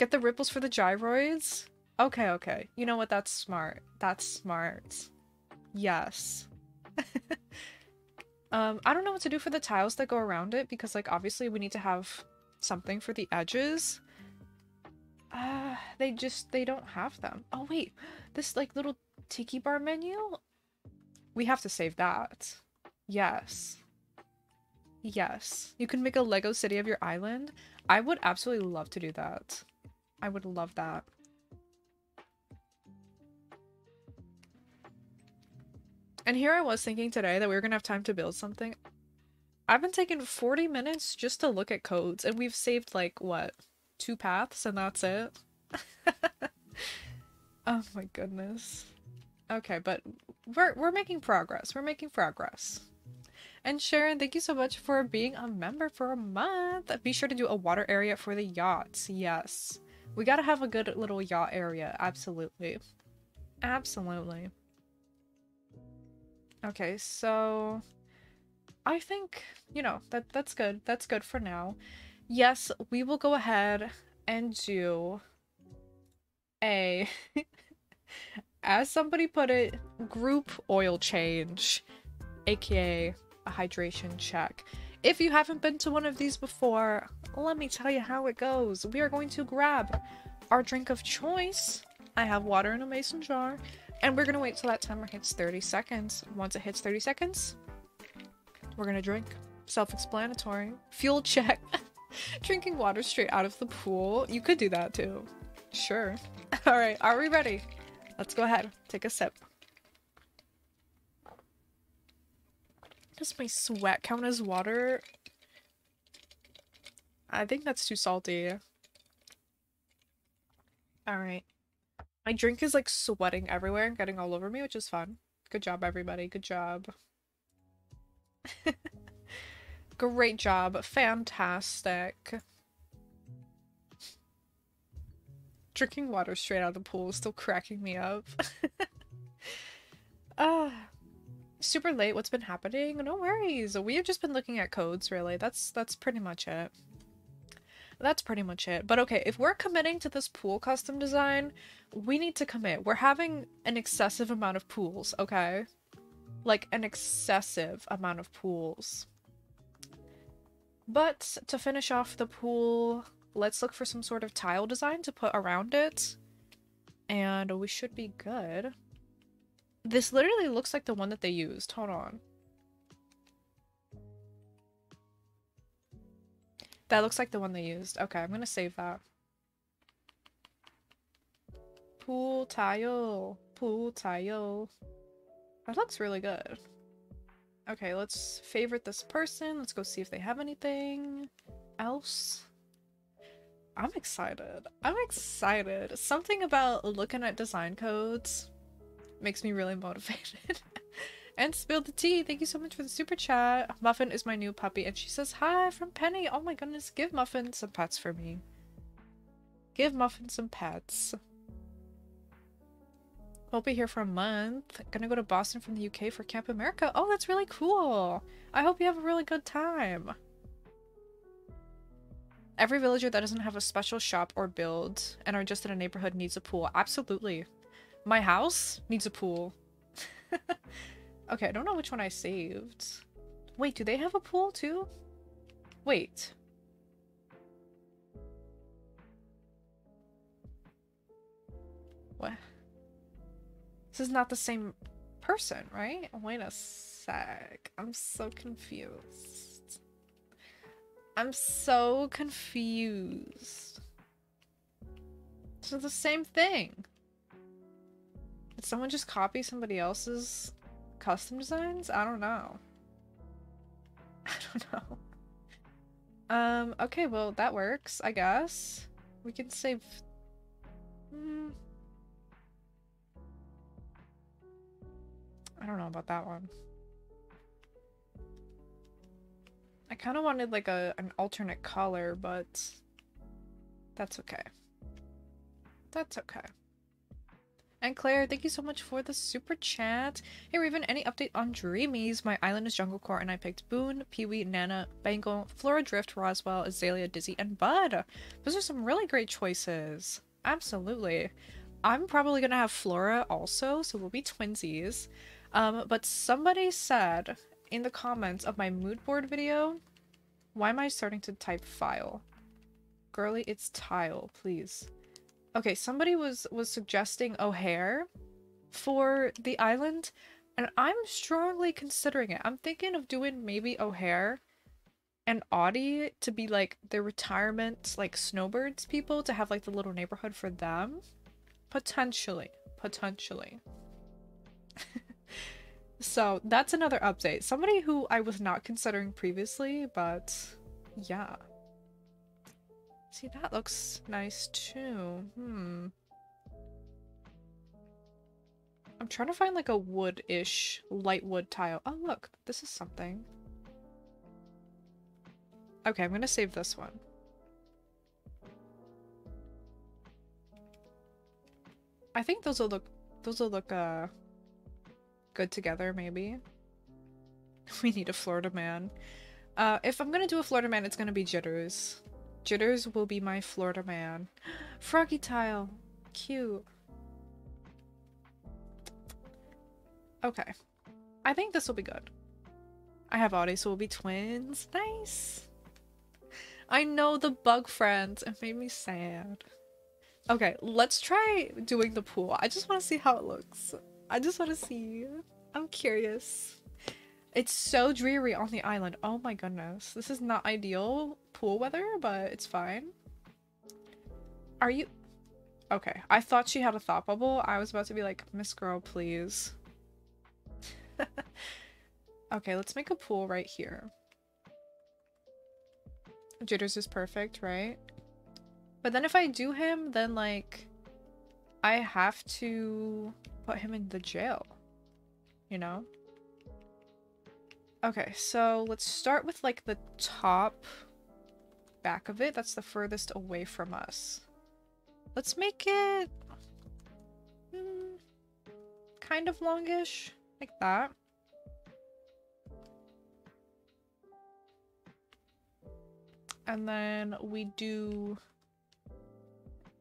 Get the ripples for the gyroids? Okay, okay. You know what? That's smart. That's smart. Yes. um, I don't know what to do for the tiles that go around it because, like, obviously we need to have something for the edges. Uh, they just, they don't have them. Oh, wait. This, like, little tiki bar menu? We have to save that. Yes. Yes. You can make a Lego city of your island. I would absolutely love to do that. I would love that. And here I was thinking today that we were going to have time to build something. I've been taking 40 minutes just to look at codes, and we've saved, like, what? Two paths, and that's it? oh my goodness. Okay, but we're, we're making progress. We're making progress. And Sharon, thank you so much for being a member for a month. Be sure to do a water area for the yachts. Yes. We gotta have a good little yacht area. Absolutely. Absolutely. Okay, so... I think, you know, that that's good. That's good for now. Yes, we will go ahead and do a... as somebody put it, group oil change, aka a hydration check. If you haven't been to one of these before, let me tell you how it goes. We are going to grab our drink of choice. I have water in a mason jar. And we're gonna wait till that timer hits 30 seconds. Once it hits 30 seconds, we're gonna drink. Self-explanatory. Fuel check. Drinking water straight out of the pool. You could do that too. Sure. Alright, are we ready? Let's go ahead. Take a sip. Does my sweat count as water? I think that's too salty. Alright. My drink is like sweating everywhere and getting all over me, which is fun. Good job, everybody. Good job. Great job. Fantastic. Drinking water straight out of the pool is still cracking me up. Ah. uh, super late. What's been happening? No worries. We have just been looking at codes, really. That's that's pretty much it. That's pretty much it. But okay, if we're committing to this pool custom design, we need to commit. We're having an excessive amount of pools, okay? Like, an excessive amount of pools. But to finish off the pool, let's look for some sort of tile design to put around it. And we should be good. This literally looks like the one that they used. Hold on. That looks like the one they used. Okay, I'm gonna save that. Pool tile. Pool tile. That looks really good. Okay, let's favorite this person. Let's go see if they have anything else. I'm excited. I'm excited. Something about looking at design codes makes me really motivated. and spill the tea. Thank you so much for the super chat. Muffin is my new puppy, and she says hi from Penny. Oh my goodness, give Muffin some pets for me. Give Muffin some pets. Won't be here for a month. Gonna go to Boston from the UK for Camp America. Oh, that's really cool. I hope you have a really good time. Every villager that doesn't have a special shop or build and are just in a neighborhood needs a pool. Absolutely. My house needs a pool. okay, I don't know which one I saved. Wait, do they have a pool too? Wait. What? This is not the same person, right? Wait a sec. I'm so confused. I'm so confused. This is the same thing. Did someone just copy somebody else's custom designs? I don't know. I don't know. Um, okay, well, that works, I guess. We can save... Hmm. I don't know about that one. I kind of wanted like a an alternate color, but that's okay. That's okay. And Claire, thank you so much for the super chat. Hey Raven, any update on Dreamies? My island is Jungle Core and I picked Boone, Peewee, Nana, Bangle, Flora Drift, Roswell, Azalea, Dizzy, and Bud. Those are some really great choices. Absolutely. I'm probably gonna have Flora also, so we'll be twinsies. Um, but somebody said in the comments of my mood board video, why am I starting to type file? Girly, it's tile, please. Okay, somebody was was suggesting O'Hare for the island, and I'm strongly considering it. I'm thinking of doing maybe O'Hare and Audie to be like the retirement like snowbirds people to have like the little neighborhood for them. Potentially. Potentially. so that's another update. Somebody who I was not considering previously, but yeah. See, that looks nice too. Hmm. I'm trying to find like a wood-ish, light wood tile. Oh, look. This is something. Okay, I'm gonna save this one. I think those will look, those will look, uh, good together, maybe. We need a Florida man. Uh, if I'm gonna do a Florida man, it's gonna be Jitters. Jitters will be my Florida man. Froggy tile. Cute. Okay. I think this will be good. I have Audie, so we'll be twins. Nice. I know the bug friends. It made me sad. Okay, let's try doing the pool. I just want to see how it looks. I just want to see. I'm curious. It's so dreary on the island. Oh my goodness. This is not ideal pool weather, but it's fine. Are you... Okay, I thought she had a thought bubble. I was about to be like, Miss Girl, please. okay, let's make a pool right here. Jitters is perfect, right? But then if I do him, then like, I have to put him in the jail, you know? Okay, so let's start with like the top back of it. That's the furthest away from us. Let's make it mm, kind of longish, like that. And then we do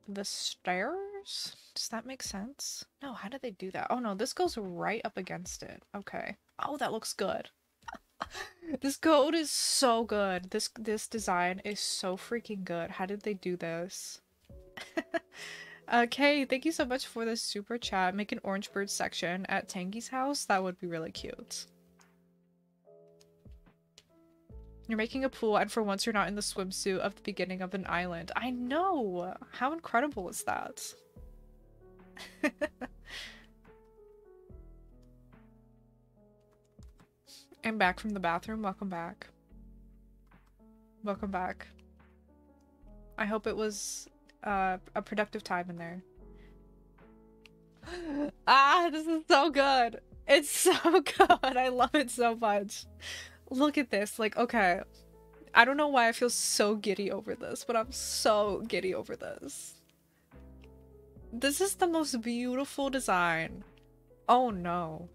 the stairs? Does that make sense? No, how did they do that? Oh no, this goes right up against it. Okay. Oh, that looks good. this code is so good. This this design is so freaking good. How did they do this? okay, thank you so much for the super chat. Make an orange bird section at Tangy's house. That would be really cute. You're making a pool and for once you're not in the swimsuit of the beginning of an island. I know! How incredible is that? I'm back from the bathroom. Welcome back. Welcome back. I hope it was uh, a productive time in there. ah, this is so good. It's so good. I love it so much. Look at this. Like, okay. I don't know why I feel so giddy over this, but I'm so giddy over this. This is the most beautiful design. Oh no.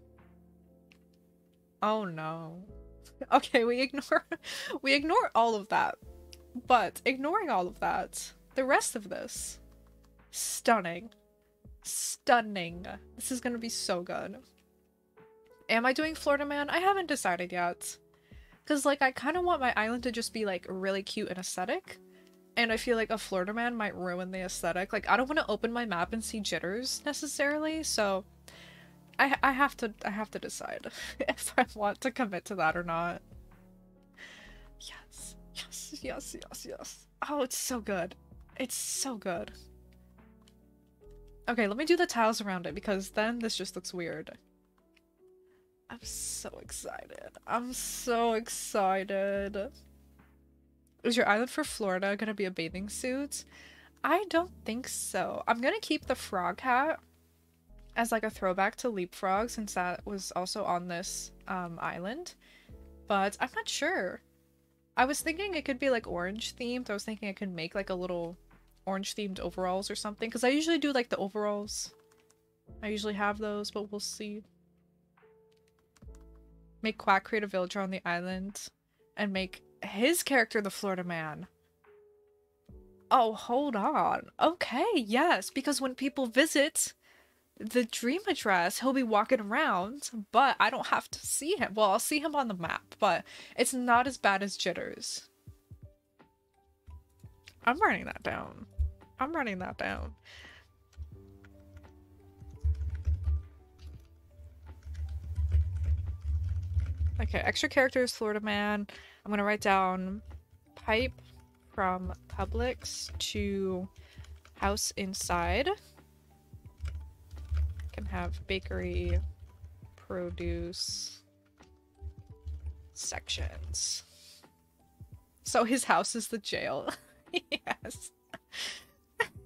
Oh no. Okay, we ignore we ignore all of that. But ignoring all of that, the rest of this stunning. Stunning. This is going to be so good. Am I doing Florida Man? I haven't decided yet. Because, like, I kind of want my island to just be, like, really cute and aesthetic. And I feel like a Florida man might ruin the aesthetic. Like, I don't want to open my map and see jitters, necessarily, so... I, I have to I have to decide if I want to commit to that or not. Yes, yes, yes, yes, yes. Oh, it's so good. It's so good. Okay, let me do the tiles around it because then this just looks weird. I'm so excited. I'm so excited. Is your island for Florida gonna be a bathing suit? I don't think so. I'm gonna keep the frog hat as like a throwback to Leapfrog since that was also on this um, island. But I'm not sure. I was thinking it could be like orange themed. I was thinking I could make like a little orange themed overalls or something because I usually do like the overalls. I usually have those, but we'll see. Make Quack create a villager on the island and make his character the Florida man. Oh, hold on. Okay, yes, because when people visit, the dream address, he'll be walking around, but I don't have to see him. Well, I'll see him on the map, but it's not as bad as Jitters. I'm writing that down. I'm writing that down. Okay, extra characters, Florida Man. I'm gonna write down pipe from Publix to house inside can have bakery, produce, sections. So his house is the jail. yes.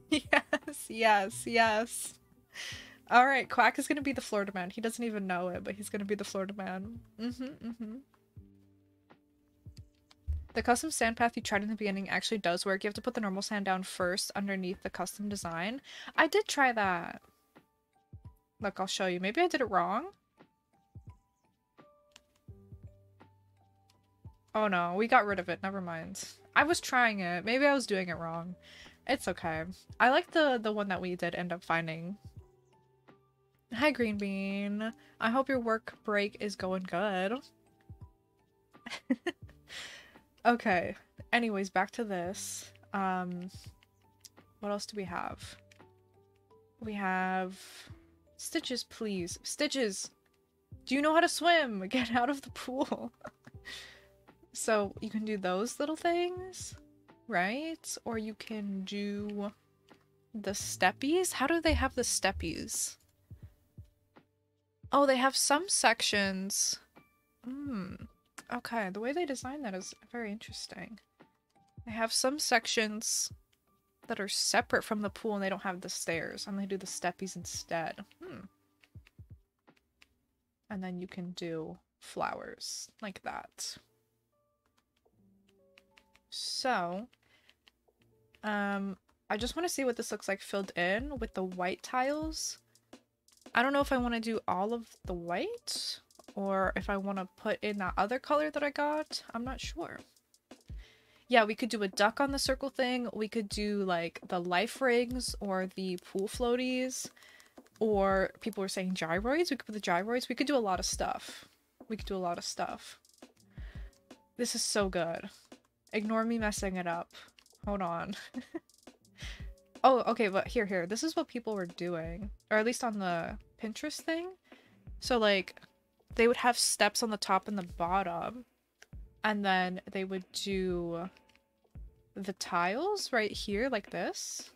yes, yes, yes. Alright, Quack is gonna be the Florida man. He doesn't even know it, but he's gonna be the Florida man. Mm-hmm, mm-hmm. The custom sand path you tried in the beginning actually does work. You have to put the normal sand down first underneath the custom design. I did try that. Look, I'll show you. Maybe I did it wrong. Oh no, we got rid of it. Never mind. I was trying it. Maybe I was doing it wrong. It's okay. I like the, the one that we did end up finding. Hi, Green Bean. I hope your work break is going good. okay. Anyways, back to this. Um, what else do we have? We have Stitches, please. Stitches! Do you know how to swim? Get out of the pool. so you can do those little things, right? Or you can do the steppies. How do they have the steppies? Oh, they have some sections. Hmm. Okay, the way they designed that is very interesting. They have some sections that are separate from the pool and they don't have the stairs and they do the steppies instead. Hmm. And then you can do flowers like that. So, um, I just want to see what this looks like filled in with the white tiles. I don't know if I want to do all of the white or if I want to put in that other color that I got. I'm not sure. Yeah, we could do a duck on the circle thing. We could do like the life rings or the pool floaties. Or people were saying gyroids. We could put the gyroids. We could do a lot of stuff. We could do a lot of stuff. This is so good. Ignore me messing it up. Hold on. oh, okay, but here, here. This is what people were doing. Or at least on the Pinterest thing. So, like, they would have steps on the top and the bottom. And then they would do the tiles right here, like this.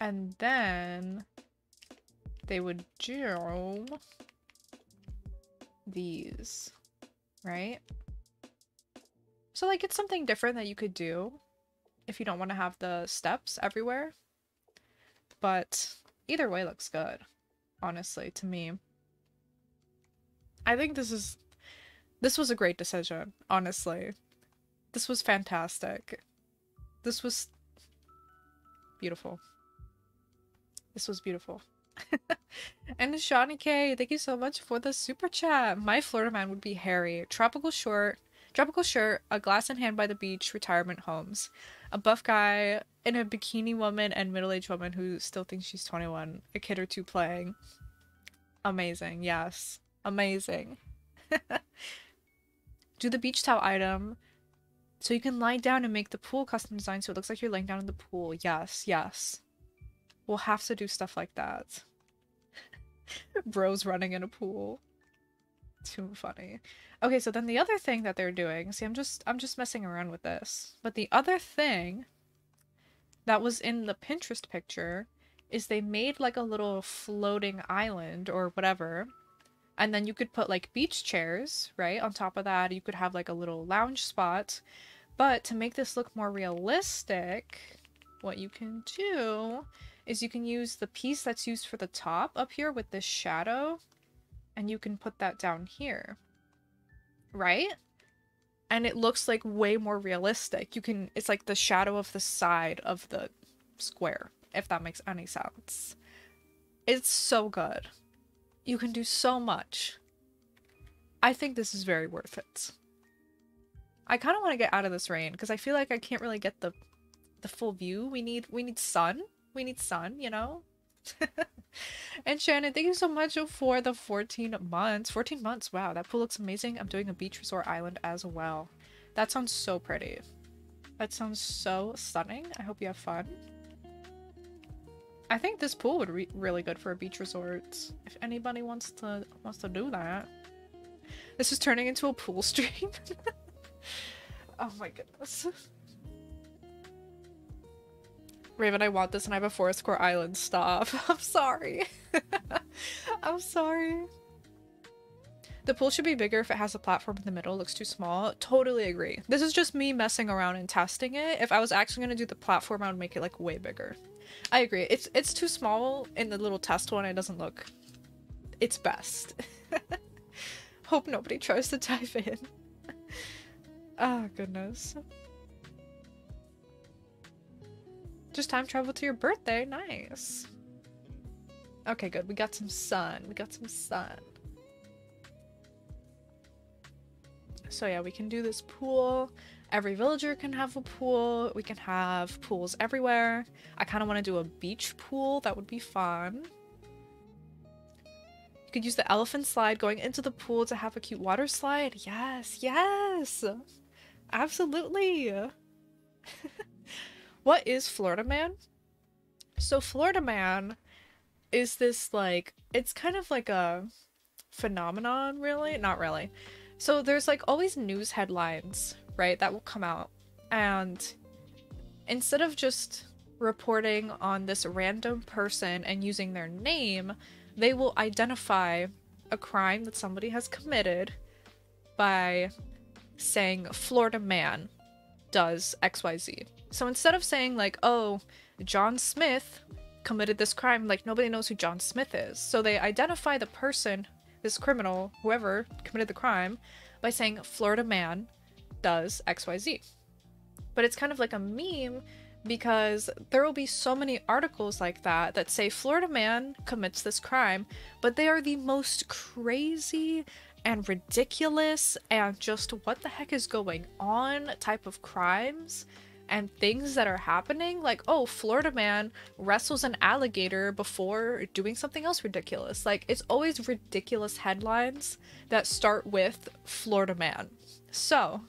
And then they would do these, right? So like it's something different that you could do if you don't want to have the steps everywhere. But either way looks good, honestly, to me. I think this is this was a great decision, honestly. This was fantastic. This was beautiful. This was beautiful. and Shawnee K, thank you so much for the super chat. My Florida man would be Harry. Tropical short, tropical shirt, a glass in hand by the beach, retirement homes. A buff guy and a bikini woman and middle-aged woman who still thinks she's 21. A kid or two playing. Amazing, yes. Amazing. Do the beach towel item so you can lie down and make the pool custom design so it looks like you're laying down in the pool. Yes, yes. We'll have to do stuff like that. Bros running in a pool. Too funny. Okay, so then the other thing that they're doing, see I'm just I'm just messing around with this. But the other thing that was in the Pinterest picture is they made like a little floating island or whatever. And then you could put like beach chairs, right? On top of that, you could have like a little lounge spot. But to make this look more realistic, what you can do is you can use the piece that's used for the top up here with this shadow and you can put that down here. Right? And it looks like way more realistic. You can it's like the shadow of the side of the square, if that makes any sense. It's so good. You can do so much. I think this is very worth it. I kind of want to get out of this rain because I feel like I can't really get the the full view. We need we need sun. We need sun, you know? and Shannon, thank you so much for the 14 months. 14 months, wow, that pool looks amazing. I'm doing a beach resort island as well. That sounds so pretty. That sounds so stunning. I hope you have fun. I think this pool would be really good for a beach resort. If anybody wants to wants to do that. This is turning into a pool stream. oh my goodness. Raven, I want this and I have a Forest Core Island. Stop. I'm sorry. I'm sorry. The pool should be bigger if it has a platform in the middle. It looks too small. Totally agree. This is just me messing around and testing it. If I was actually going to do the platform, I would make it like way bigger. I agree. It's it's too small in the little test one. It doesn't look its best. Hope nobody tries to dive in. oh, goodness. Just time travel to your birthday. Nice. Okay, good. We got some sun. We got some sun. So yeah, we can do this pool. Every villager can have a pool. We can have pools everywhere. I kind of want to do a beach pool. That would be fun. You could use the elephant slide going into the pool to have a cute water slide. Yes, yes. Absolutely. What is Florida Man? So Florida Man is this like it's kind of like a phenomenon really not really so there's like always news headlines right that will come out and instead of just reporting on this random person and using their name they will identify a crime that somebody has committed by saying Florida man does XYZ. So instead of saying like, oh, John Smith committed this crime, like nobody knows who John Smith is. So they identify the person, this criminal, whoever committed the crime, by saying Florida man does XYZ. But it's kind of like a meme because there will be so many articles like that that say Florida man commits this crime, but they are the most crazy and ridiculous and just what the heck is going on type of crimes and things that are happening. Like, oh, Florida man wrestles an alligator before doing something else ridiculous. Like, it's always ridiculous headlines that start with Florida man. So,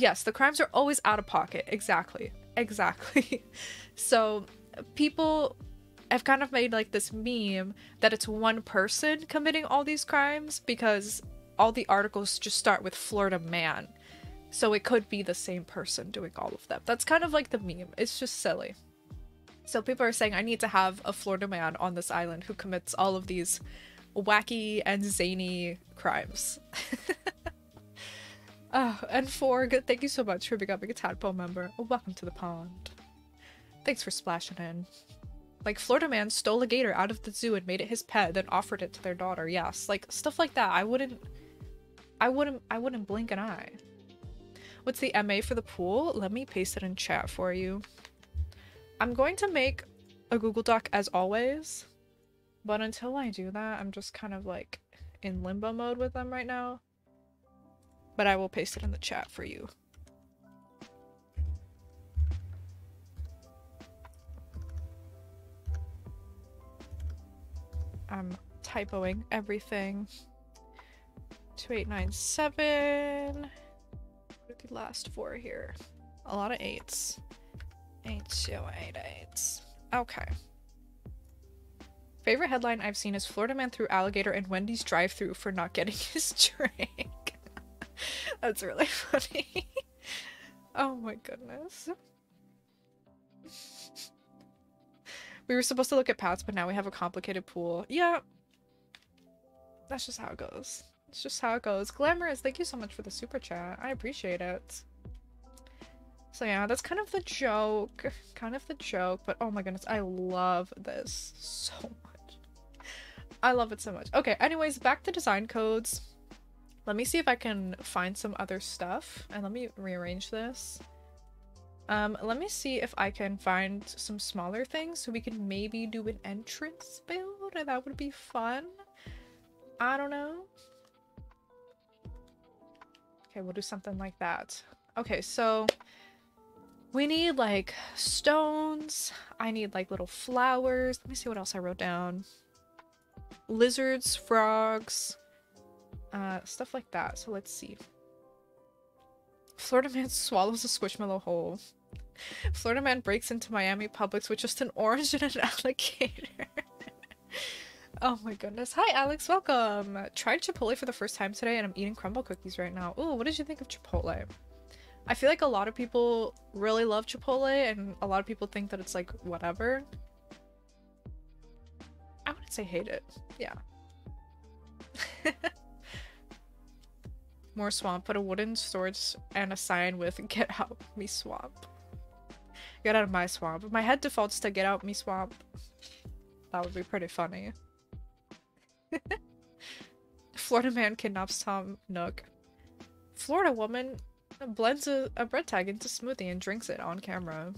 yes, the crimes are always out of pocket. Exactly. Exactly. so people have kind of made like this meme that it's one person committing all these crimes because all the articles just start with Florida man. So it could be the same person doing all of them. That's kind of like the meme. It's just silly. So people are saying I need to have a Florida man on this island who commits all of these wacky and zany crimes. Oh, and Forg, thank you so much for becoming a tadpole member. Oh, welcome to the pond. Thanks for splashing in. Like, Florida man stole a gator out of the zoo and made it his pet, then offered it to their daughter. Yes, like, stuff like that. I wouldn't... I wouldn't... I wouldn't blink an eye. What's the MA for the pool? Let me paste it in chat for you. I'm going to make a Google Doc as always, but until I do that, I'm just kind of, like, in limbo mode with them right now but I will paste it in the chat for you. I'm typoing everything. 2897. What are the last four here? A lot of eights. Eight, two, eight, eights. Okay. Favorite headline I've seen is Florida man threw alligator in Wendy's drive through for not getting his drink. That's really funny. oh my goodness. we were supposed to look at paths, but now we have a complicated pool. Yeah. That's just how it goes. It's just how it goes. Glamorous, thank you so much for the super chat. I appreciate it. So yeah, that's kind of the joke. Kind of the joke, but oh my goodness, I love this so much. I love it so much. Okay, anyways, back to design codes. Let me see if I can find some other stuff and let me rearrange this. Um, let me see if I can find some smaller things so we can maybe do an entrance build that would be fun. I don't know. Okay, we'll do something like that. Okay, so we need like stones. I need like little flowers. Let me see what else I wrote down. Lizards, frogs, uh, stuff like that. So let's see. Florida man swallows a squishmallow whole. Florida man breaks into Miami Publix with just an orange and an alligator. oh my goodness. Hi Alex, welcome. Tried Chipotle for the first time today and I'm eating crumble cookies right now. Ooh, what did you think of Chipotle? I feel like a lot of people really love Chipotle and a lot of people think that it's like whatever. I wouldn't say hate it. Yeah. More swamp. Put a wooden sword and a sign with get out me swamp. Get out of my swamp. My head defaults to get out me swamp. That would be pretty funny. Florida man kidnaps Tom Nook. Florida woman blends a, a bread tag into smoothie and drinks it on camera.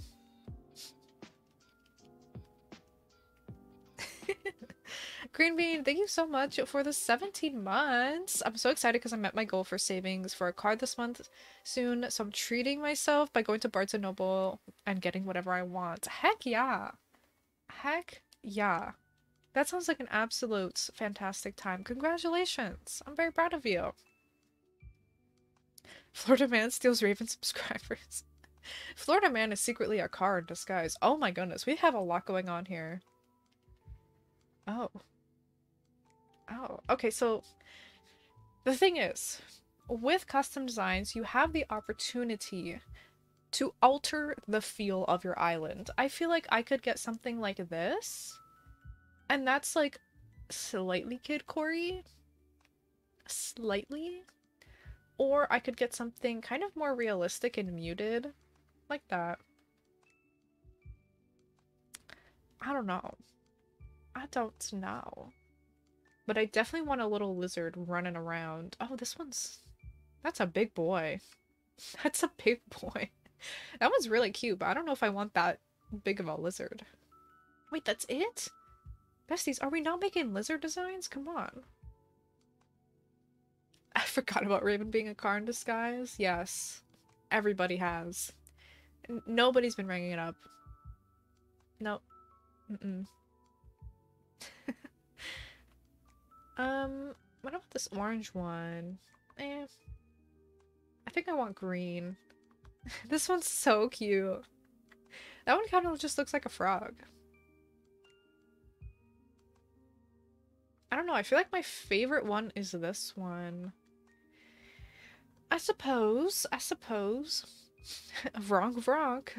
Green Bean, thank you so much for the 17 months. I'm so excited because I met my goal for savings for a card this month soon. So I'm treating myself by going to Barnes & Noble and getting whatever I want. Heck yeah. Heck yeah. That sounds like an absolute fantastic time. Congratulations. I'm very proud of you. Florida man steals Raven subscribers. Florida man is secretly a car in disguise. Oh my goodness, we have a lot going on here. Oh. Oh, okay, so the thing is, with custom designs, you have the opportunity to alter the feel of your island. I feel like I could get something like this, and that's like slightly kid Corey, slightly, or I could get something kind of more realistic and muted, like that. I don't know. I don't know. But I definitely want a little lizard running around. Oh, this one's... That's a big boy. That's a big boy. That one's really cute, but I don't know if I want that big of a lizard. Wait, that's it? Besties, are we not making lizard designs? Come on. I forgot about Raven being a car in disguise. Yes. Everybody has. N nobody's been ringing it up. Nope. Mm-mm. Um, what about this orange one? Eh. I think I want green. this one's so cute. That one kind of just looks like a frog. I don't know, I feel like my favorite one is this one. I suppose, I suppose. wrong, wrong.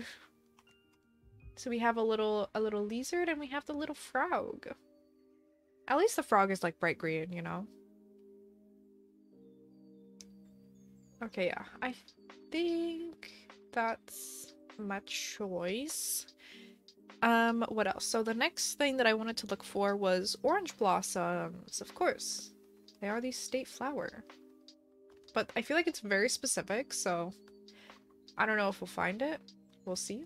So we have a little a little lizard and we have the little frog. At least the frog is like bright green, you know? Okay, yeah. I think that's my choice. Um, what else? So the next thing that I wanted to look for was orange blossoms, of course. They are the state flower. But I feel like it's very specific, so I don't know if we'll find it. We'll see.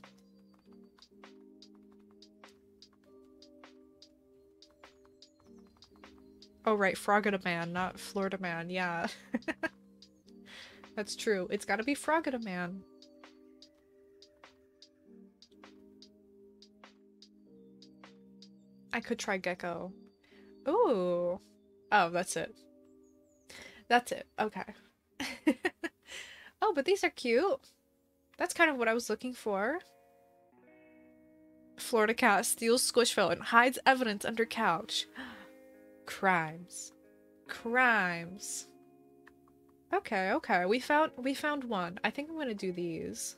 Oh right, Frogada Man, not Florida Man, yeah. That's true. It's gotta be Frogada Man. I could try Gecko. Ooh. Oh, that's it. That's it. Okay. oh, but these are cute. That's kind of what I was looking for. Florida cat steals Squishville and hides evidence under couch. Crimes. Crimes. Okay, okay. We found we found one. I think I'm gonna do these.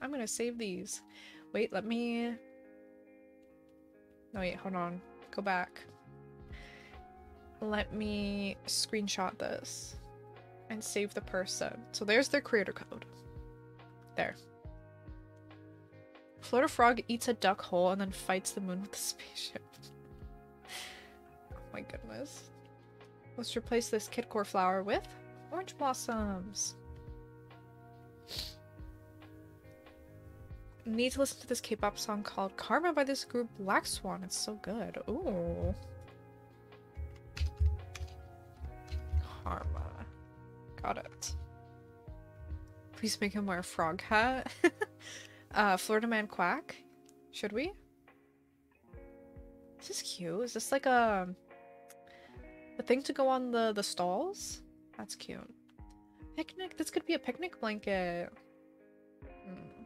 I'm gonna save these. Wait, let me... No, wait, hold on. Go back. Let me screenshot this and save the person. So there's their creator code. There. Florida Frog eats a duck hole and then fights the moon with a spaceship. oh my goodness. Let's replace this Kidcore flower with orange blossoms. need to listen to this K-pop song called Karma by this group Black Swan. It's so good. Ooh. Karma. Got it. Please make him wear a frog hat. uh, Florida Man Quack. Should we? This is cute. Is this like a a thing to go on the the stalls? That's cute. Picnic. This could be a picnic blanket. Hmm.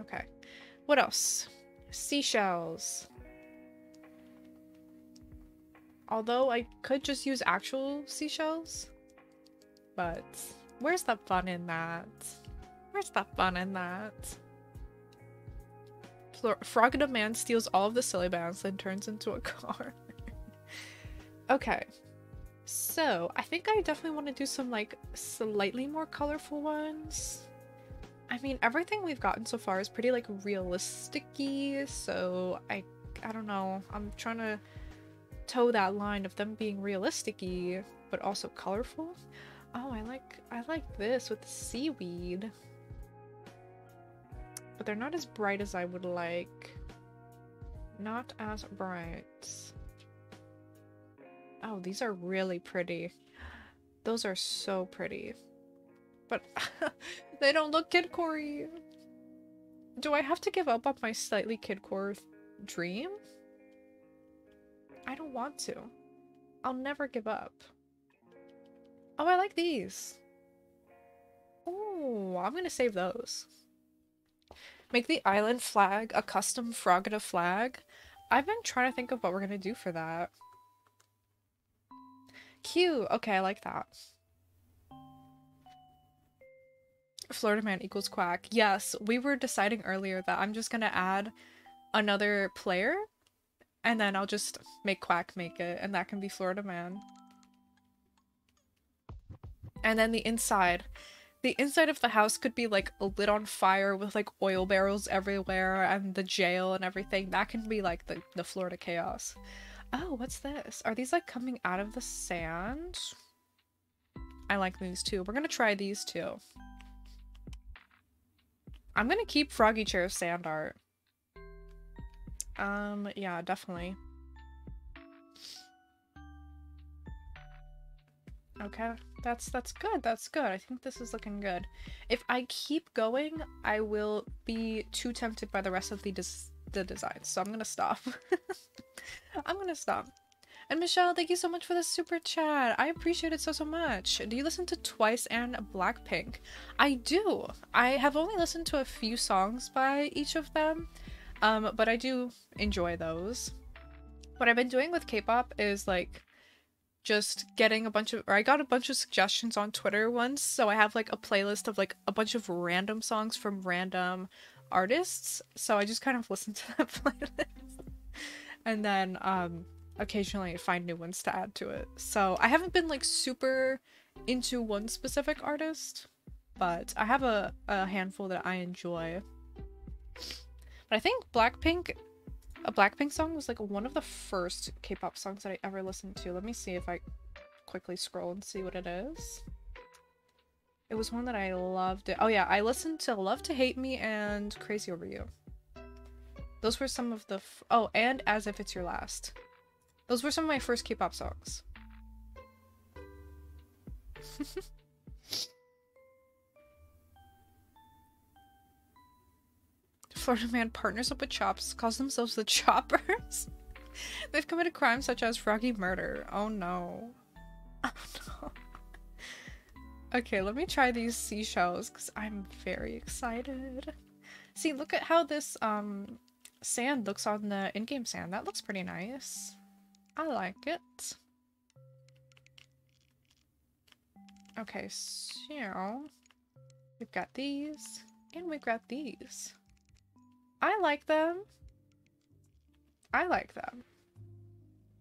Okay. What else? Seashells. Although I could just use actual seashells. But where's the fun in that? Where's the fun in that? Frogada Man steals all of the silly bands, then turns into a car. okay. So, I think I definitely want to do some, like, slightly more colorful ones. I mean, everything we've gotten so far is pretty like realistic so I I don't know. I'm trying to toe that line of them being realistic but also colorful. Oh, I like I like this with the seaweed. But they're not as bright as I would like. Not as bright. Oh, these are really pretty. Those are so pretty. But they don't look kidcore Do I have to give up on my slightly kidcore dream? I don't want to. I'll never give up. Oh, I like these. Oh, I'm gonna save those. Make the island flag a custom Frogata flag. I've been trying to think of what we're gonna do for that. Cute. Okay, I like that. Florida man equals quack. Yes, we were deciding earlier that I'm just gonna add another player and then I'll just make quack make it and that can be Florida man. And then the inside. The inside of the house could be like lit on fire with like oil barrels everywhere and the jail and everything. That can be like the, the Florida chaos. Oh, what's this? Are these like coming out of the sand? I like these too. We're gonna try these too. I'm gonna keep Froggy Chair sand art. Um, yeah, definitely. Okay, that's that's good. That's good. I think this is looking good. If I keep going, I will be too tempted by the rest of the des the designs. So I'm gonna stop. I'm gonna stop. And Michelle, thank you so much for the super chat. I appreciate it so, so much. Do you listen to Twice and Blackpink? I do. I have only listened to a few songs by each of them, um, but I do enjoy those. What I've been doing with K-pop is like just getting a bunch of or I got a bunch of suggestions on Twitter once, so I have like a playlist of like a bunch of random songs from random artists. So I just kind of listen to that playlist. and then um occasionally find new ones to add to it. So I haven't been like super into one specific artist, but I have a, a handful that I enjoy. But I think Blackpink a Blackpink song was like one of the first K-pop songs that I ever listened to. Let me see if I quickly scroll and see what it is. It was one that I loved. Oh yeah, I listened to Love to Hate Me and Crazy Over You. Those were some of the oh, and As If It's Your Last. Those were some of my first K-pop songs. Florida man partners up with Chops, calls themselves the Choppers. They've committed crimes such as froggy murder. Oh no. Oh no. Okay, let me try these seashells because I'm very excited. See, look at how this um sand looks on the in-game sand. That looks pretty nice. I like it. Okay, so we've got these and we've got these. I like them. I like them.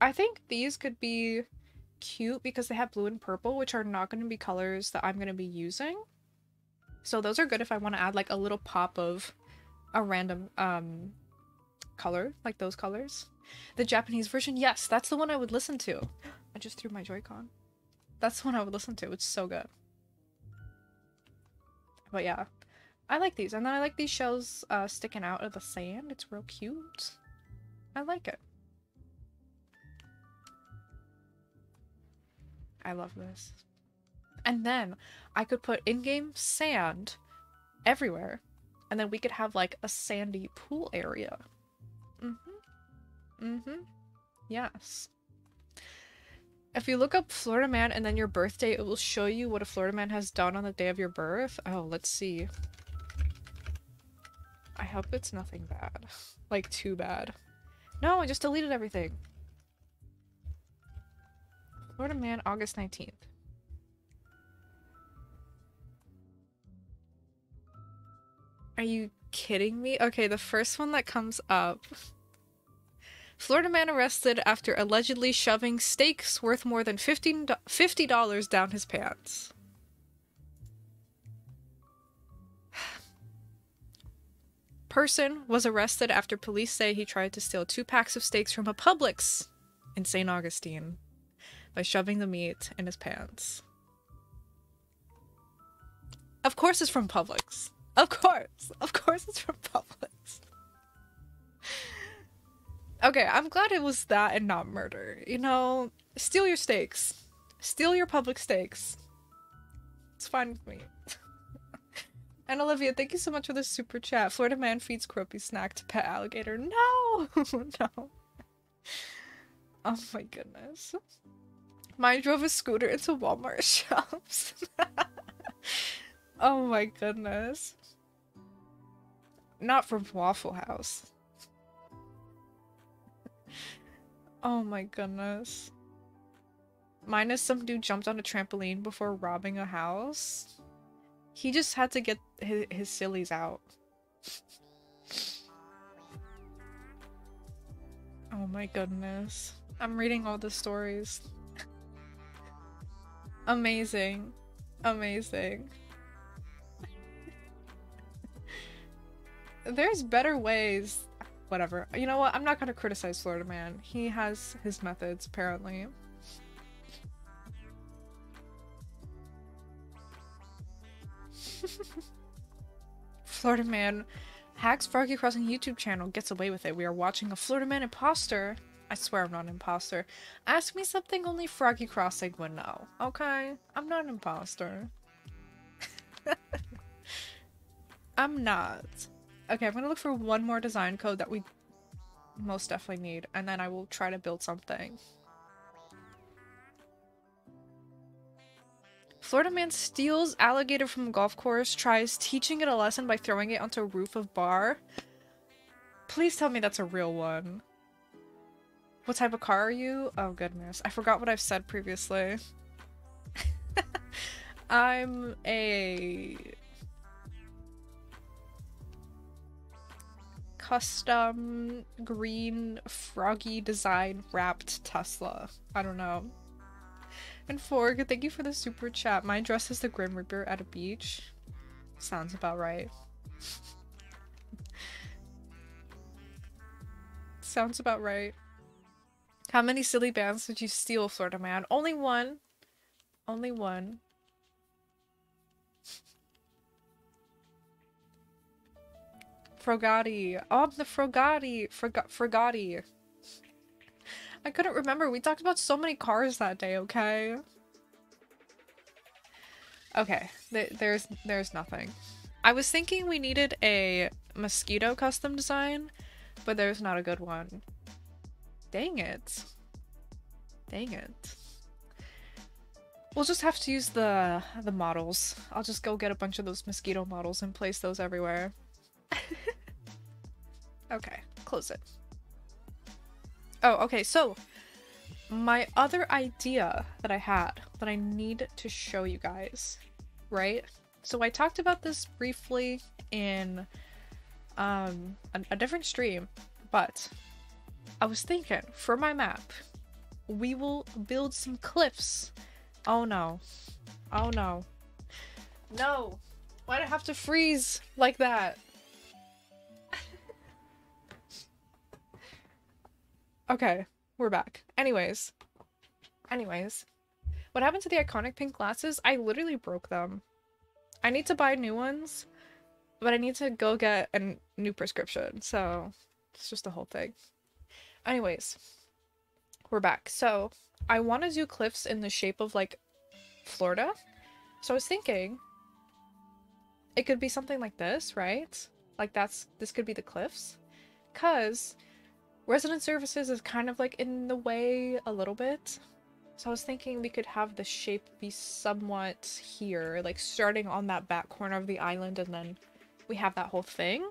I think these could be cute because they have blue and purple, which are not going to be colors that I'm going to be using. So those are good if I want to add like a little pop of a random um color, like those colors. The Japanese version, yes, that's the one I would listen to. I just threw my Joy-Con. That's the one I would listen to. It's so good. But yeah, I like these. And then I like these shells uh, sticking out of the sand. It's real cute. I like it. I love this. And then I could put in-game sand everywhere. And then we could have like a sandy pool area. Mm-hmm. Mm-hmm. Yes. If you look up Florida Man and then your birthday, it will show you what a Florida Man has done on the day of your birth. Oh, let's see. I hope it's nothing bad. Like, too bad. No, I just deleted everything. Florida Man, August 19th. Are you kidding me? Okay, the first one that comes up. Florida man arrested after allegedly shoving steaks worth more than $50 down his pants. Person was arrested after police say he tried to steal two packs of steaks from a Publix in St. Augustine by shoving the meat in his pants. Of course it's from Publix. Of course. Of course it's from Publix. okay, I'm glad it was that and not murder. You know, steal your steaks. Steal your Publix steaks. It's fine with me. And Olivia, thank you so much for the super chat. Florida man feeds croppy snack to pet alligator. No! no. Oh my goodness. Mine drove a scooter into Walmart shops. oh my goodness. not from Waffle House. oh my goodness. Minus some dude jumped on a trampoline before robbing a house. He just had to get his, his sillies out. oh my goodness. I'm reading all the stories. Amazing. Amazing. There's better ways. Whatever. You know what? I'm not gonna criticize Florida Man. He has his methods, apparently. Florida Man hacks Froggy Crossing YouTube channel, gets away with it. We are watching a Florida Man imposter. I swear I'm not an imposter. Ask me something only Froggy Crossing would know. Okay? I'm not an imposter. I'm not. Okay, I'm gonna look for one more design code that we most definitely need, and then I will try to build something. Florida man steals alligator from golf course, tries teaching it a lesson by throwing it onto roof of bar. Please tell me that's a real one. What type of car are you? Oh goodness, I forgot what I've said previously. I'm a custom green froggy design wrapped Tesla. I don't know. And Forg, thank you for the super chat. My dress is the Grim Reaper at a beach. Sounds about right. Sounds about right. How many silly bands did you steal, Florida Man? Only one. Only one. Frogati. Oh, the Frogati. Frog Frogati. I couldn't remember. We talked about so many cars that day, okay? Okay, Th there's there's nothing. I was thinking we needed a mosquito custom design, but there's not a good one. Dang it. Dang it. We'll just have to use the the models. I'll just go get a bunch of those mosquito models and place those everywhere. okay, close it. Oh, okay, so my other idea that I had that I need to show you guys, right? So I talked about this briefly in um, a, a different stream, but I was thinking for my map, we will build some cliffs. Oh no. Oh no. No. Why'd I have to freeze like that? Okay, we're back. Anyways. Anyways. What happened to the iconic pink glasses? I literally broke them. I need to buy new ones, but I need to go get a new prescription, so it's just a whole thing. Anyways, we're back. So, I want to do cliffs in the shape of, like, Florida. So I was thinking, it could be something like this, right? Like that's, this could be the cliffs. Cause Resident services is kind of like in the way a little bit. So I was thinking we could have the shape be somewhat here, like starting on that back corner of the island and then we have that whole thing.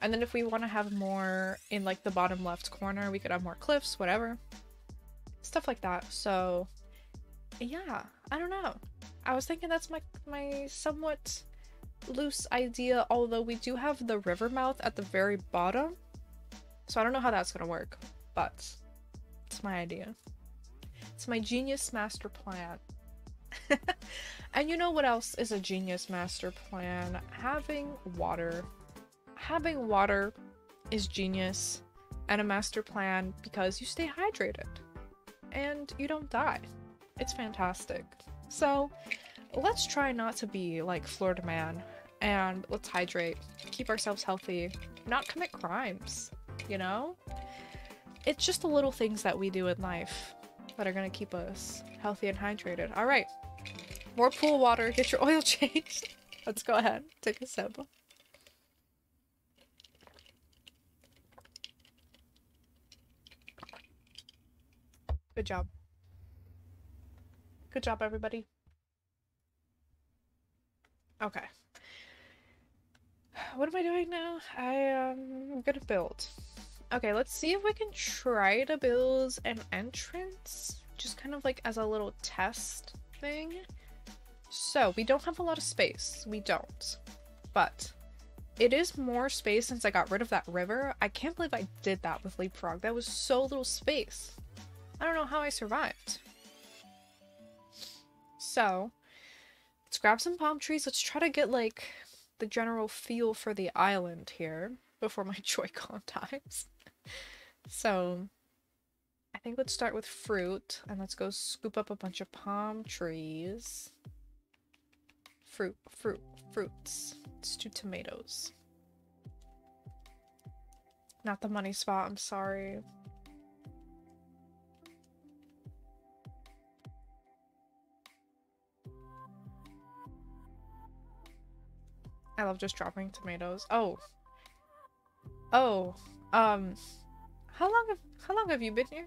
And then if we want to have more in like the bottom left corner, we could have more cliffs, whatever. Stuff like that. So yeah, I don't know. I was thinking that's my my somewhat loose idea, although we do have the river mouth at the very bottom. So I don't know how that's gonna work, but it's my idea. It's my genius master plan. and you know what else is a genius master plan? Having water. Having water is genius and a master plan because you stay hydrated and you don't die. It's fantastic. So let's try not to be like Florida Man and let's hydrate, keep ourselves healthy, not commit crimes you know? It's just the little things that we do in life that are gonna keep us healthy and hydrated. Alright. More pool water. Get your oil changed. Let's go ahead. Take a sip. Good job. Good job, everybody. Okay. what am I doing now? I am um, gonna build. Okay, let's see if we can try to build an entrance. Just kind of like as a little test thing. So, we don't have a lot of space. We don't. But, it is more space since I got rid of that river. I can't believe I did that with Leapfrog. That was so little space. I don't know how I survived. So, let's grab some palm trees. Let's try to get, like, the general feel for the island here before my Joy-Con dies. So, I think let's start with fruit, and let's go scoop up a bunch of palm trees. Fruit, fruit, fruits. Let's do tomatoes. Not the money spot, I'm sorry. I love just dropping tomatoes. Oh. Oh. Um. How long have how long have you been here?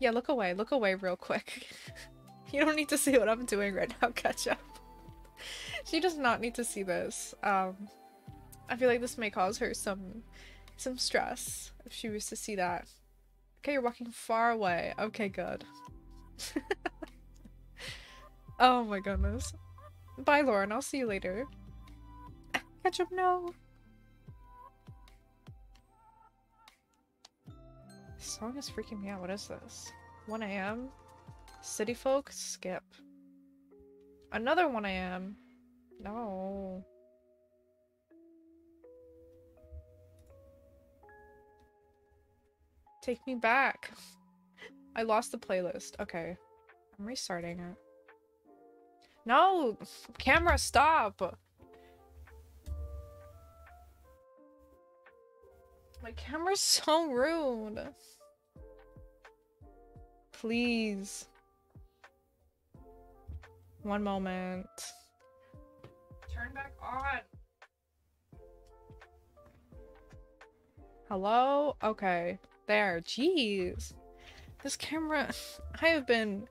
Yeah, look away. Look away real quick. you don't need to see what I'm doing right now, Ketchup. she does not need to see this. Um I feel like this may cause her some some stress if she was to see that. Okay, you're walking far away. Okay, good. oh my goodness. Bye, Lauren. I'll see you later. Ketchup, no. This song is freaking me out. What is this? 1 a.m. City folk? Skip. Another 1 a.m. No. Take me back. I lost the playlist. Okay. I'm restarting it. No! Camera, stop! My camera's so rude. Please. One moment. Turn back on. Hello? Okay. There. Jeez. This camera... I have been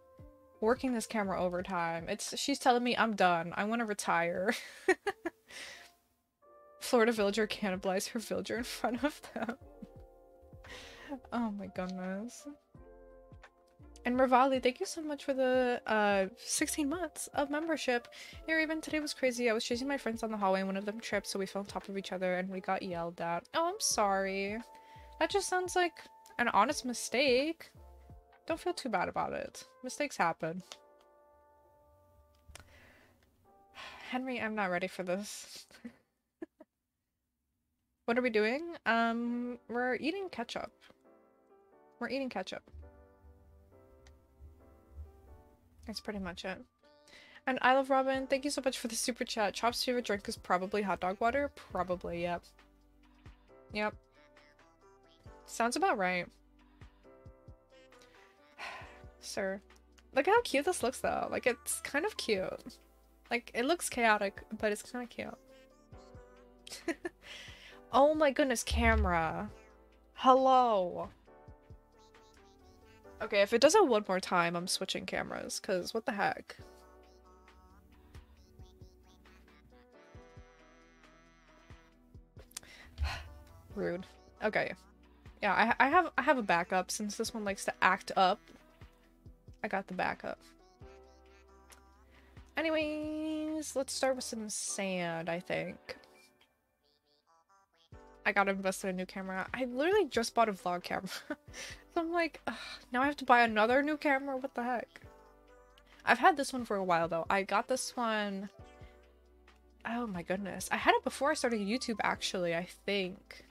working this camera overtime. It's She's telling me I'm done. I want to retire. Florida villager cannibalized her villager in front of them. oh my goodness. And Mervali, thank you so much for the uh 16 months of membership. Here, even today was crazy. I was chasing my friends on the hallway and one of them tripped, so we fell on top of each other and we got yelled at. Oh, I'm sorry. That just sounds like an honest mistake. Don't feel too bad about it. Mistakes happen. Henry, I'm not ready for this. What are we doing? Um, we're eating ketchup. We're eating ketchup. That's pretty much it. And I love Robin. Thank you so much for the super chat. Chop's favorite drink is probably hot dog water. Probably, yep. Yep. Sounds about right. Sir. Look how cute this looks though. Like it's kind of cute. Like it looks chaotic, but it's kind of cute. Oh my goodness, camera. Hello. Okay, if it does it one more time, I'm switching cameras, because what the heck? Rude. Okay. Yeah, I, I have I have a backup since this one likes to act up. I got the backup. Anyways, let's start with some sand, I think. I gotta invest in a new camera. I literally just bought a vlog camera. so I'm like, now I have to buy another new camera? What the heck? I've had this one for a while though. I got this one... Oh my goodness. I had it before I started YouTube actually, I think.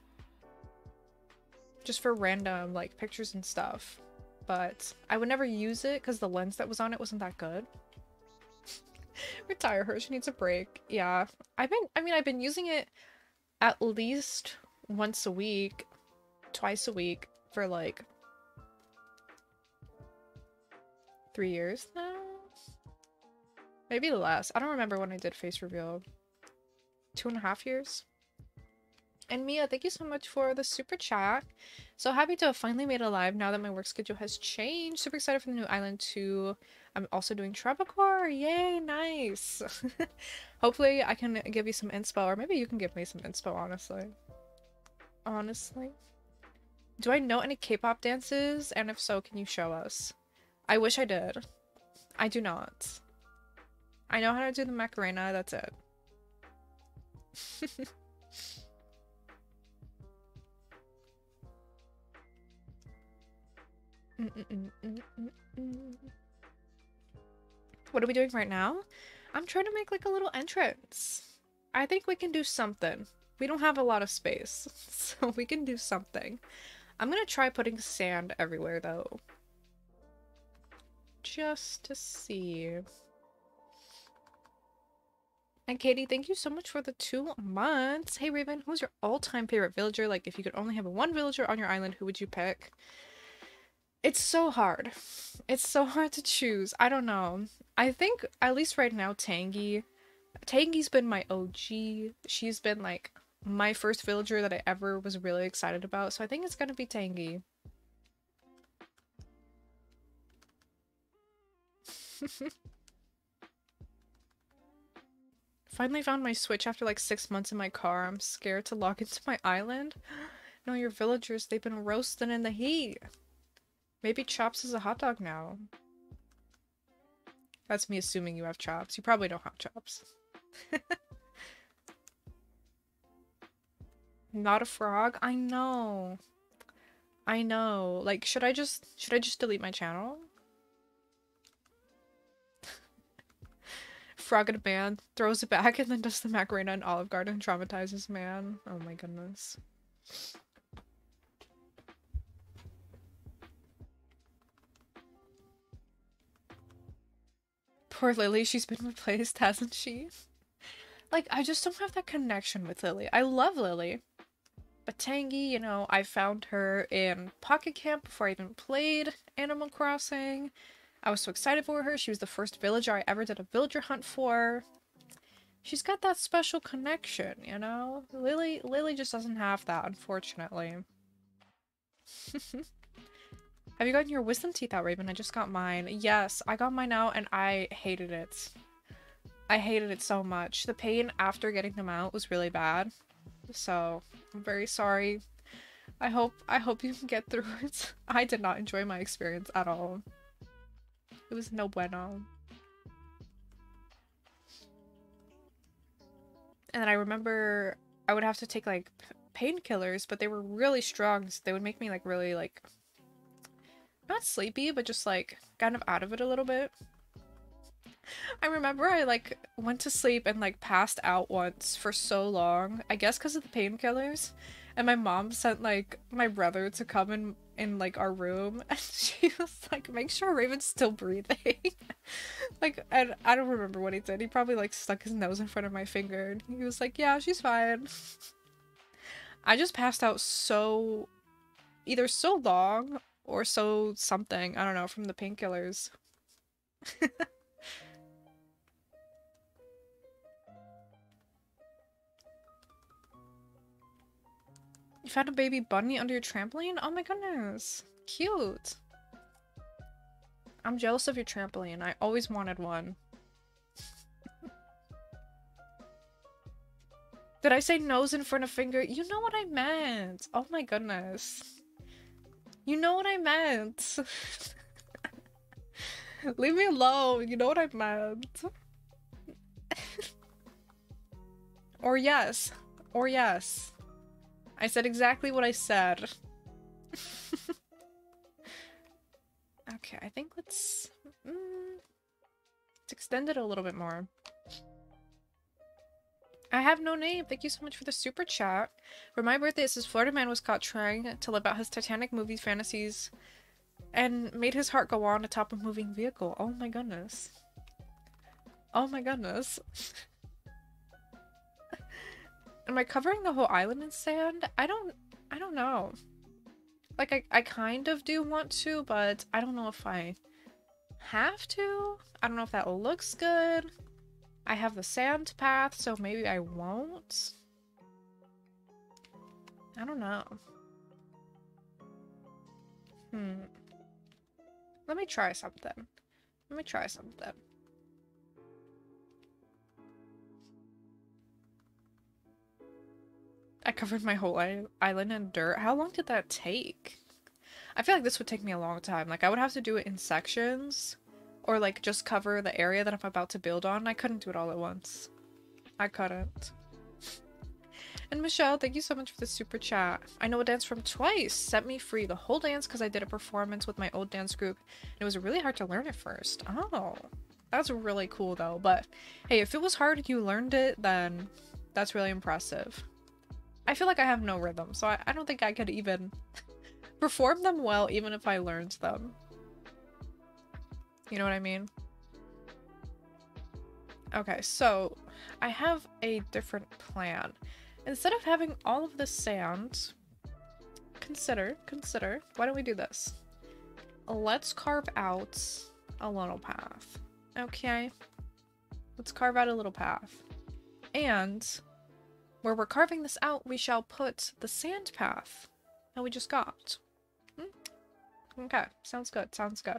Just for random like pictures and stuff. But I would never use it because the lens that was on it wasn't that good. Retire her, she needs a break. Yeah. I've been, I mean, I've been using it at least once a week, twice a week for like three years now? Maybe less. I don't remember when I did face reveal. Two and a half years? And Mia, thank you so much for the super chat. So happy to have finally made it live now that my work schedule has changed. Super excited for the new island too. I'm also doing Tropicore. Yay, nice. Hopefully I can give you some inspo, or maybe you can give me some inspo, honestly. Honestly. Do I know any K-pop dances? And if so, can you show us? I wish I did. I do not. I know how to do the Macarena, that's it. what are we doing right now? I'm trying to make like a little entrance. I think we can do something. We don't have a lot of space, so we can do something. I'm gonna try putting sand everywhere though. Just to see. And Katie, thank you so much for the two months. Hey Raven, who's your all-time favorite villager? Like if you could only have one villager on your island, who would you pick? It's so hard. It's so hard to choose. I don't know. I think, at least right now, Tangy. Tangy's been my OG. She's been, like, my first villager that I ever was really excited about. So I think it's gonna be Tangy. Finally found my Switch after like six months in my car. I'm scared to log into my island. No, your villagers, they've been roasting in the heat. Maybe Chops is a hot dog now. That's me assuming you have chops. You probably don't have chops. Not a frog? I know. I know. Like, should I just- should I just delete my channel? Frog at a man, throws it back, and then does the Macarena and Olive Garden traumatizes man. Oh my goodness. Poor Lily, she's been replaced, hasn't she? Like, I just don't have that connection with Lily. I love Lily. But Tangy, you know, I found her in Pocket Camp before I even played Animal Crossing. I was so excited for her. She was the first villager I ever did a villager hunt for. She's got that special connection, you know? Lily Lily just doesn't have that, unfortunately. have you gotten your wisdom teeth out, Raven? I just got mine. Yes, I got mine out and I hated it. I hated it so much. The pain after getting them out was really bad. So, I'm very sorry. I hope I hope you can get through it. I did not enjoy my experience at all. It was no bueno. And then I remember I would have to take like painkillers, but they were really strong, so they would make me like really like not sleepy, but just like kind of out of it a little bit. I remember I like went to sleep and like passed out once for so long. I guess because of the painkillers. And my mom sent like my brother to come in in like our room and she was like, make sure Raven's still breathing. like and I don't remember what he did. He probably like stuck his nose in front of my finger and he was like, Yeah, she's fine. I just passed out so either so long or so something. I don't know, from the painkillers. You found a baby bunny under your trampoline? Oh my goodness. Cute. I'm jealous of your trampoline. I always wanted one. Did I say nose in front of finger? You know what I meant. Oh my goodness. You know what I meant. Leave me alone. You know what I meant. or yes. Or yes. I said exactly what I said. okay, I think let's... Mm, let's extend it a little bit more. I have no name. Thank you so much for the super chat. For my birthday, it says Florida man was caught trying to live out his Titanic movie fantasies and made his heart go on atop a moving vehicle. Oh my goodness. Oh my goodness. Am I covering the whole island in sand? I don't I don't know. Like I, I kind of do want to, but I don't know if I have to. I don't know if that looks good. I have the sand path, so maybe I won't. I don't know. Hmm. Let me try something. Let me try something. I covered my whole island in dirt. How long did that take? I feel like this would take me a long time. Like, I would have to do it in sections. Or, like, just cover the area that I'm about to build on. I couldn't do it all at once. I couldn't. And Michelle, thank you so much for the super chat. I know a dance from Twice. Set me free the whole dance because I did a performance with my old dance group. And it was really hard to learn at first. Oh, that's really cool though. But hey, if it was hard you learned it, then that's really impressive. I feel like I have no rhythm, so I, I don't think I could even perform them well even if I learned them. You know what I mean? Okay, so I have a different plan. Instead of having all of the sand, consider, consider, why don't we do this? Let's carve out a little path. Okay? Let's carve out a little path. And where we're carving this out, we shall put the sand path that we just got. Hmm? Okay, sounds good, sounds good.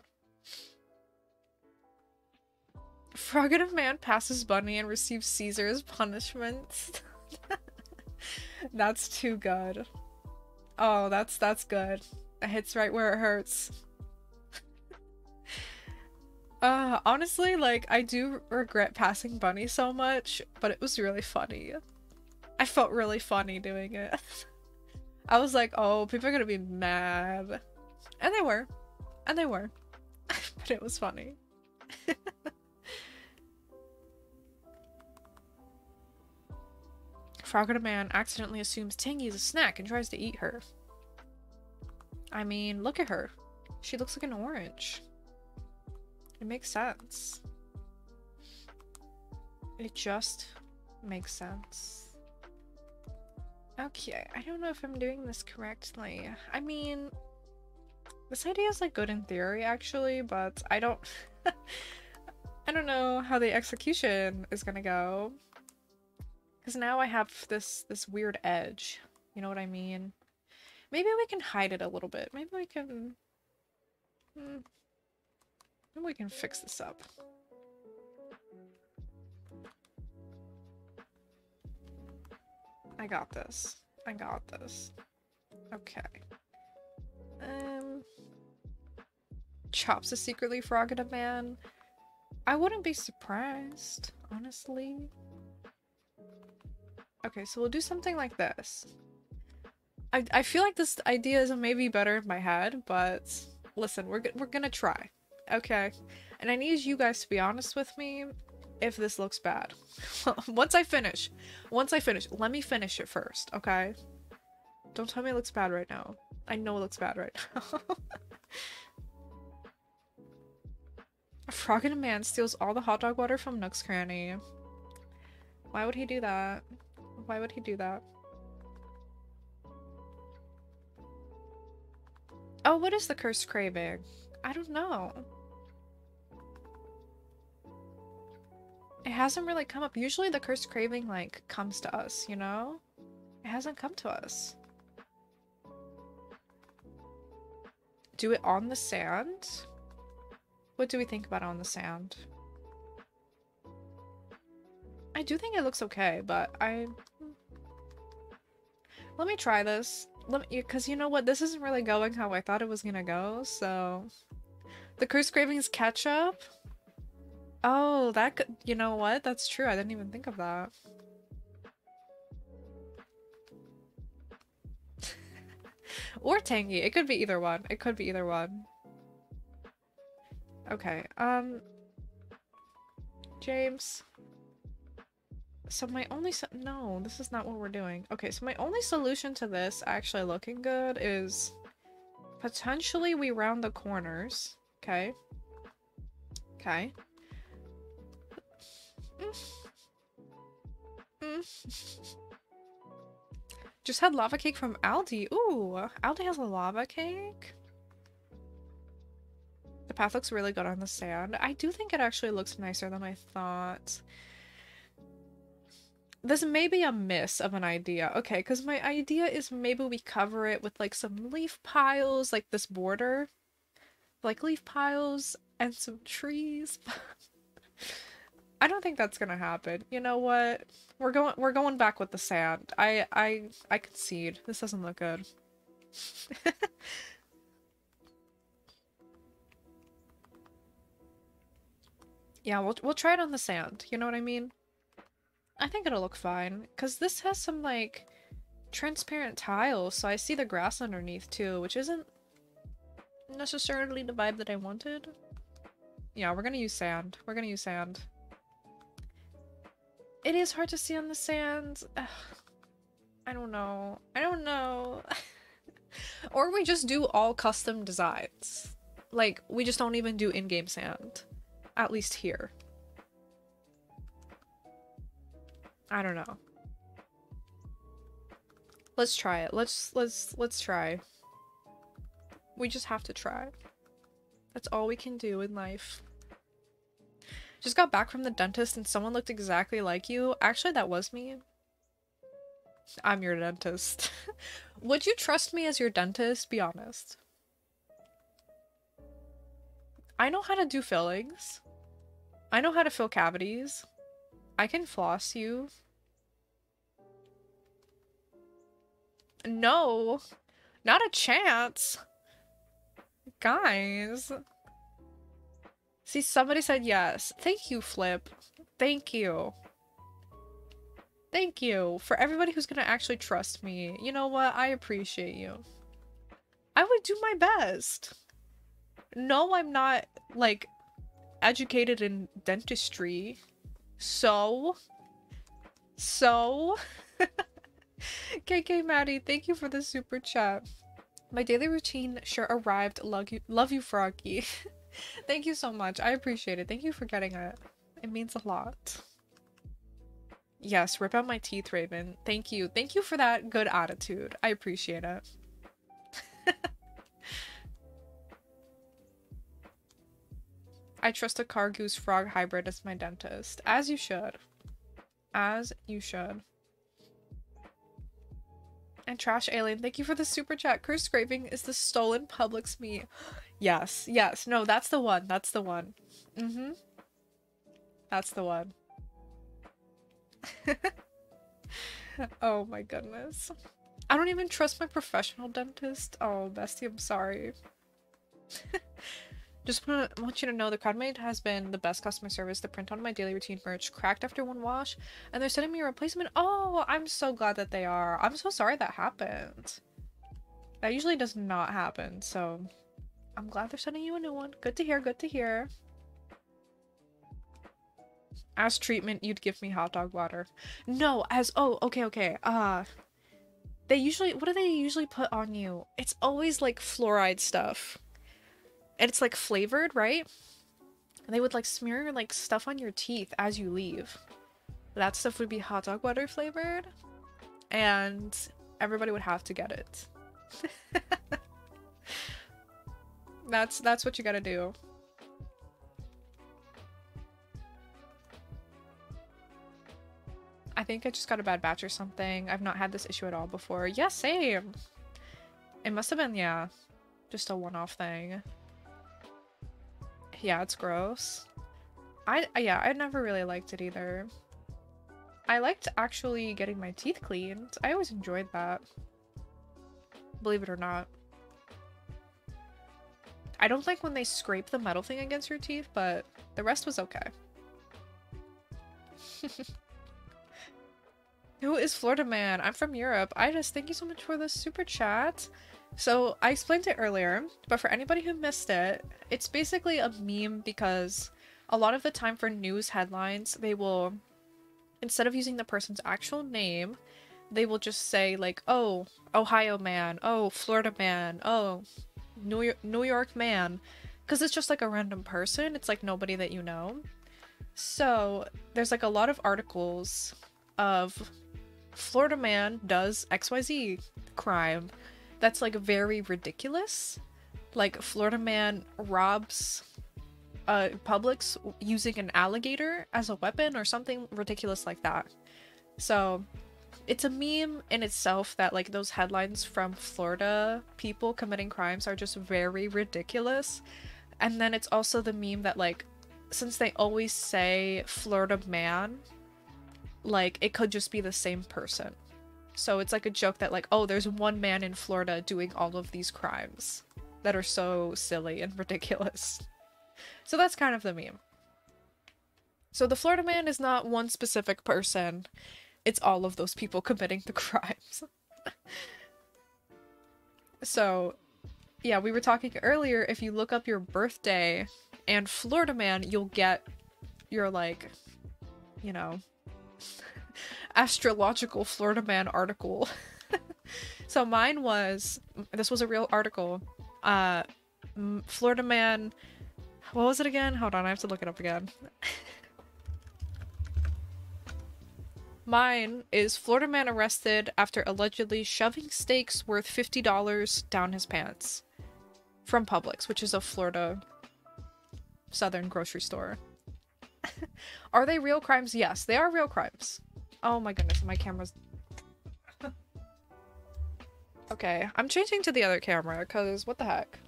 Frogative man passes Bunny and receives Caesar's punishment. That's too good. Oh, that's that's good. It hits right where it hurts. uh, honestly, like, I do regret passing Bunny so much, but it was really funny. I felt really funny doing it. I was like, oh, people are gonna be mad. And they were. And they were. but it was funny. Frogger man accidentally assumes Tangy is a snack and tries to eat her. I mean, look at her. She looks like an orange. It makes sense. It just makes sense. Okay, I don't know if I'm doing this correctly. I mean, this idea is like good in theory actually, but I don't I don't know how the execution is gonna go. Because now I have this this weird edge. You know what I mean? Maybe we can hide it a little bit. Maybe we can... Hmm, maybe we can fix this up. I got this. I got this. Okay. Um... Chops is secretly frogging a man. I wouldn't be surprised, honestly. Okay, so we'll do something like this. I, I feel like this idea is maybe better in my head, but listen, we're, we're gonna try. Okay? And I need you guys to be honest with me if this looks bad. once I finish, once I finish, let me finish it first, okay? Don't tell me it looks bad right now. I know it looks bad right now. a frog and a man steals all the hot dog water from Nook's Cranny. Why would he do that? Why would he do that? Oh, what is the cursed craving? I don't know. It hasn't really come up. Usually the cursed craving, like, comes to us, you know? It hasn't come to us. Do it on the sand? What do we think about on the sand? I do think it looks okay, but I let me try this. Let me, because you know what? This isn't really going how I thought it was gonna go, so... The Curse Cravings ketchup? Oh, that could- you know what? That's true. I didn't even think of that. or tangy. It could be either one. It could be either one. Okay, um... James... So my only no, this is not what we're doing. Okay, so my only solution to this actually looking good is potentially we round the corners. Okay. Okay. Just had lava cake from Aldi. Ooh, Aldi has a lava cake. The path looks really good on the sand. I do think it actually looks nicer than I thought. This may be a miss of an idea. Okay, because my idea is maybe we cover it with like some leaf piles, like this border. Like leaf piles and some trees. I don't think that's gonna happen. You know what? We're going we're going back with the sand. I I I concede. This doesn't look good. yeah, we'll we'll try it on the sand. You know what I mean? I think it'll look fine cuz this has some like transparent tiles, so I see the grass underneath too, which isn't necessarily the vibe that I wanted. Yeah, we're gonna use sand. We're gonna use sand. It is hard to see on the sand. Ugh. I don't know. I don't know. or we just do all custom designs. Like, we just don't even do in-game sand. At least here. I don't know. Let's try it. Let's let's let's try. We just have to try. That's all we can do in life. Just got back from the dentist and someone looked exactly like you. Actually, that was me. I'm your dentist. Would you trust me as your dentist? Be honest. I know how to do fillings. I know how to fill cavities. I can floss you. No. Not a chance. Guys. See, somebody said yes. Thank you, Flip. Thank you. Thank you for everybody who's gonna actually trust me. You know what? I appreciate you. I would do my best. No, I'm not, like, educated in dentistry. So? So? KK Maddie, thank you for the super chat. My daily routine sure arrived. Love you, love you Froggy. Thank you so much. I appreciate it. Thank you for getting it. It means a lot. Yes, rip out my teeth, Raven. Thank you. Thank you for that good attitude. I appreciate it. I trust a car goose frog hybrid as my dentist. As you should. As you should. And Trash Alien, thank you for the super chat. Curse scraping is the stolen Publix meat. Yes, yes. No, that's the one. That's the one. Mm-hmm. That's the one. oh my goodness. I don't even trust my professional dentist. Oh, bestie, I'm sorry. Just want, you to know the CrowdMade has been the best customer service. The print on my daily routine merch cracked after one wash, and they're sending me a replacement. Oh, I'm so glad that they are. I'm so sorry that happened. That usually does not happen, so I'm glad they're sending you a new one. Good to hear, good to hear. As treatment, you'd give me hot dog water. No, as- oh, okay, okay. Uh, they usually- what do they usually put on you? It's always like fluoride stuff. And it's like flavored, right? And they would like smear like stuff on your teeth as you leave. That stuff would be hot dog water flavored. And everybody would have to get it. That's that's what you gotta do. I think I just got a bad batch or something. I've not had this issue at all before. Yeah, same. It must have been, yeah, just a one-off thing. Yeah, it's gross. I, yeah, I never really liked it either. I liked actually getting my teeth cleaned. I always enjoyed that. Believe it or not. I don't like when they scrape the metal thing against your teeth, but the rest was okay. Who is Florida Man? I'm from Europe. I just thank you so much for the super chat. So I explained it earlier, but for anybody who missed it, it's basically a meme because a lot of the time for news headlines, they will, instead of using the person's actual name, they will just say like, oh, Ohio man, oh, Florida man, oh, New York, New York man because it's just like a random person. It's like nobody that you know. So there's like a lot of articles of Florida man does XYZ crime that's like very ridiculous. Like Florida man robs uh Publix using an alligator as a weapon or something ridiculous like that. So it's a meme in itself that like those headlines from Florida people committing crimes are just very ridiculous. And then it's also the meme that like since they always say Florida man, like it could just be the same person. So it's like a joke that like, oh, there's one man in Florida doing all of these crimes that are so silly and ridiculous. So that's kind of the meme. So the Florida man is not one specific person. It's all of those people committing the crimes. so, yeah, we were talking earlier if you look up your birthday and Florida man, you'll get your like, you know, astrological Florida man article. so mine was this was a real article. Uh Florida man what was it again? Hold on, I have to look it up again. Mine is Florida man arrested after allegedly shoving steaks worth $50 down his pants from Publix, which is a Florida southern grocery store. are they real crimes? Yes, they are real crimes. Oh my goodness, my camera's... okay, I'm changing to the other camera, because what the heck?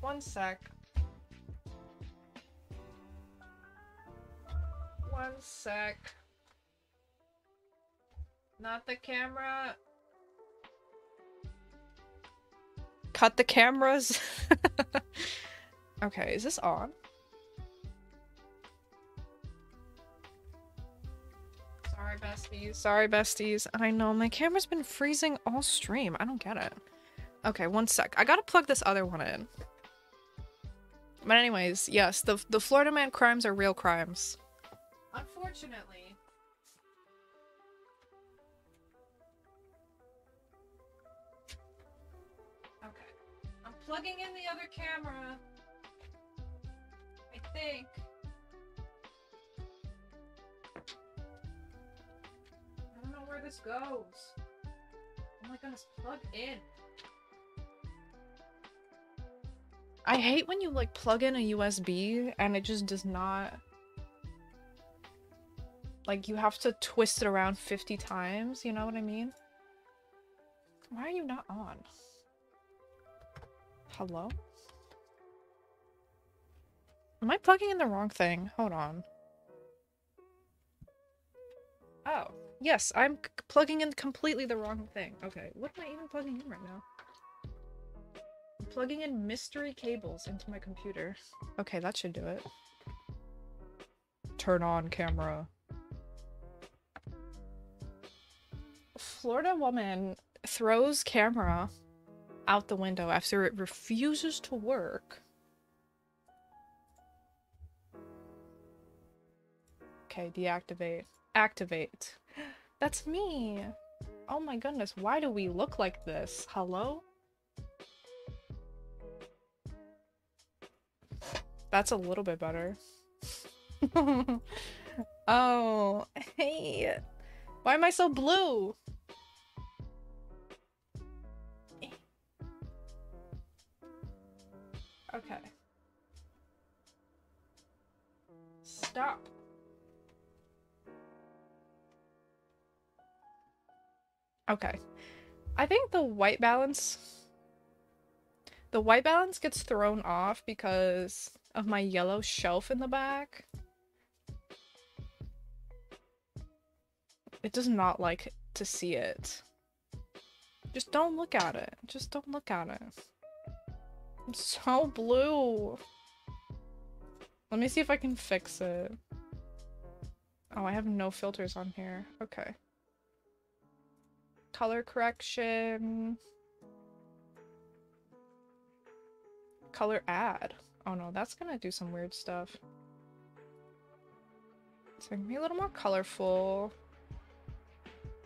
One sec. One sec. Not the camera. Cut the cameras. okay, is this on? Sorry, besties. Sorry, besties. I know, my camera's been freezing all stream. I don't get it. Okay, one sec. I gotta plug this other one in. But anyways, yes, the, the Florida man crimes are real crimes. Unfortunately. Okay. I'm plugging in the other camera. I think. Where this goes. Oh my goodness, plug in. I hate when you like plug in a USB and it just does not like you have to twist it around 50 times, you know what I mean? Why are you not on? Hello? Am I plugging in the wrong thing? Hold on. Oh, yes, I'm plugging in completely the wrong thing. Okay, what am I even plugging in right now? I'm plugging in mystery cables into my computer. Okay, that should do it. Turn on camera. Florida woman throws camera out the window after it refuses to work. Okay, deactivate. Activate. That's me! Oh my goodness, why do we look like this? Hello? That's a little bit better. oh, hey. Why am I so blue? Okay. Stop. Okay. I think the white balance... The white balance gets thrown off because of my yellow shelf in the back. It does not like to see it. Just don't look at it. Just don't look at it. I'm so blue. Let me see if I can fix it. Oh, I have no filters on here. Okay. Color correction. Color add. Oh no, that's gonna do some weird stuff. It's gonna be a little more colorful.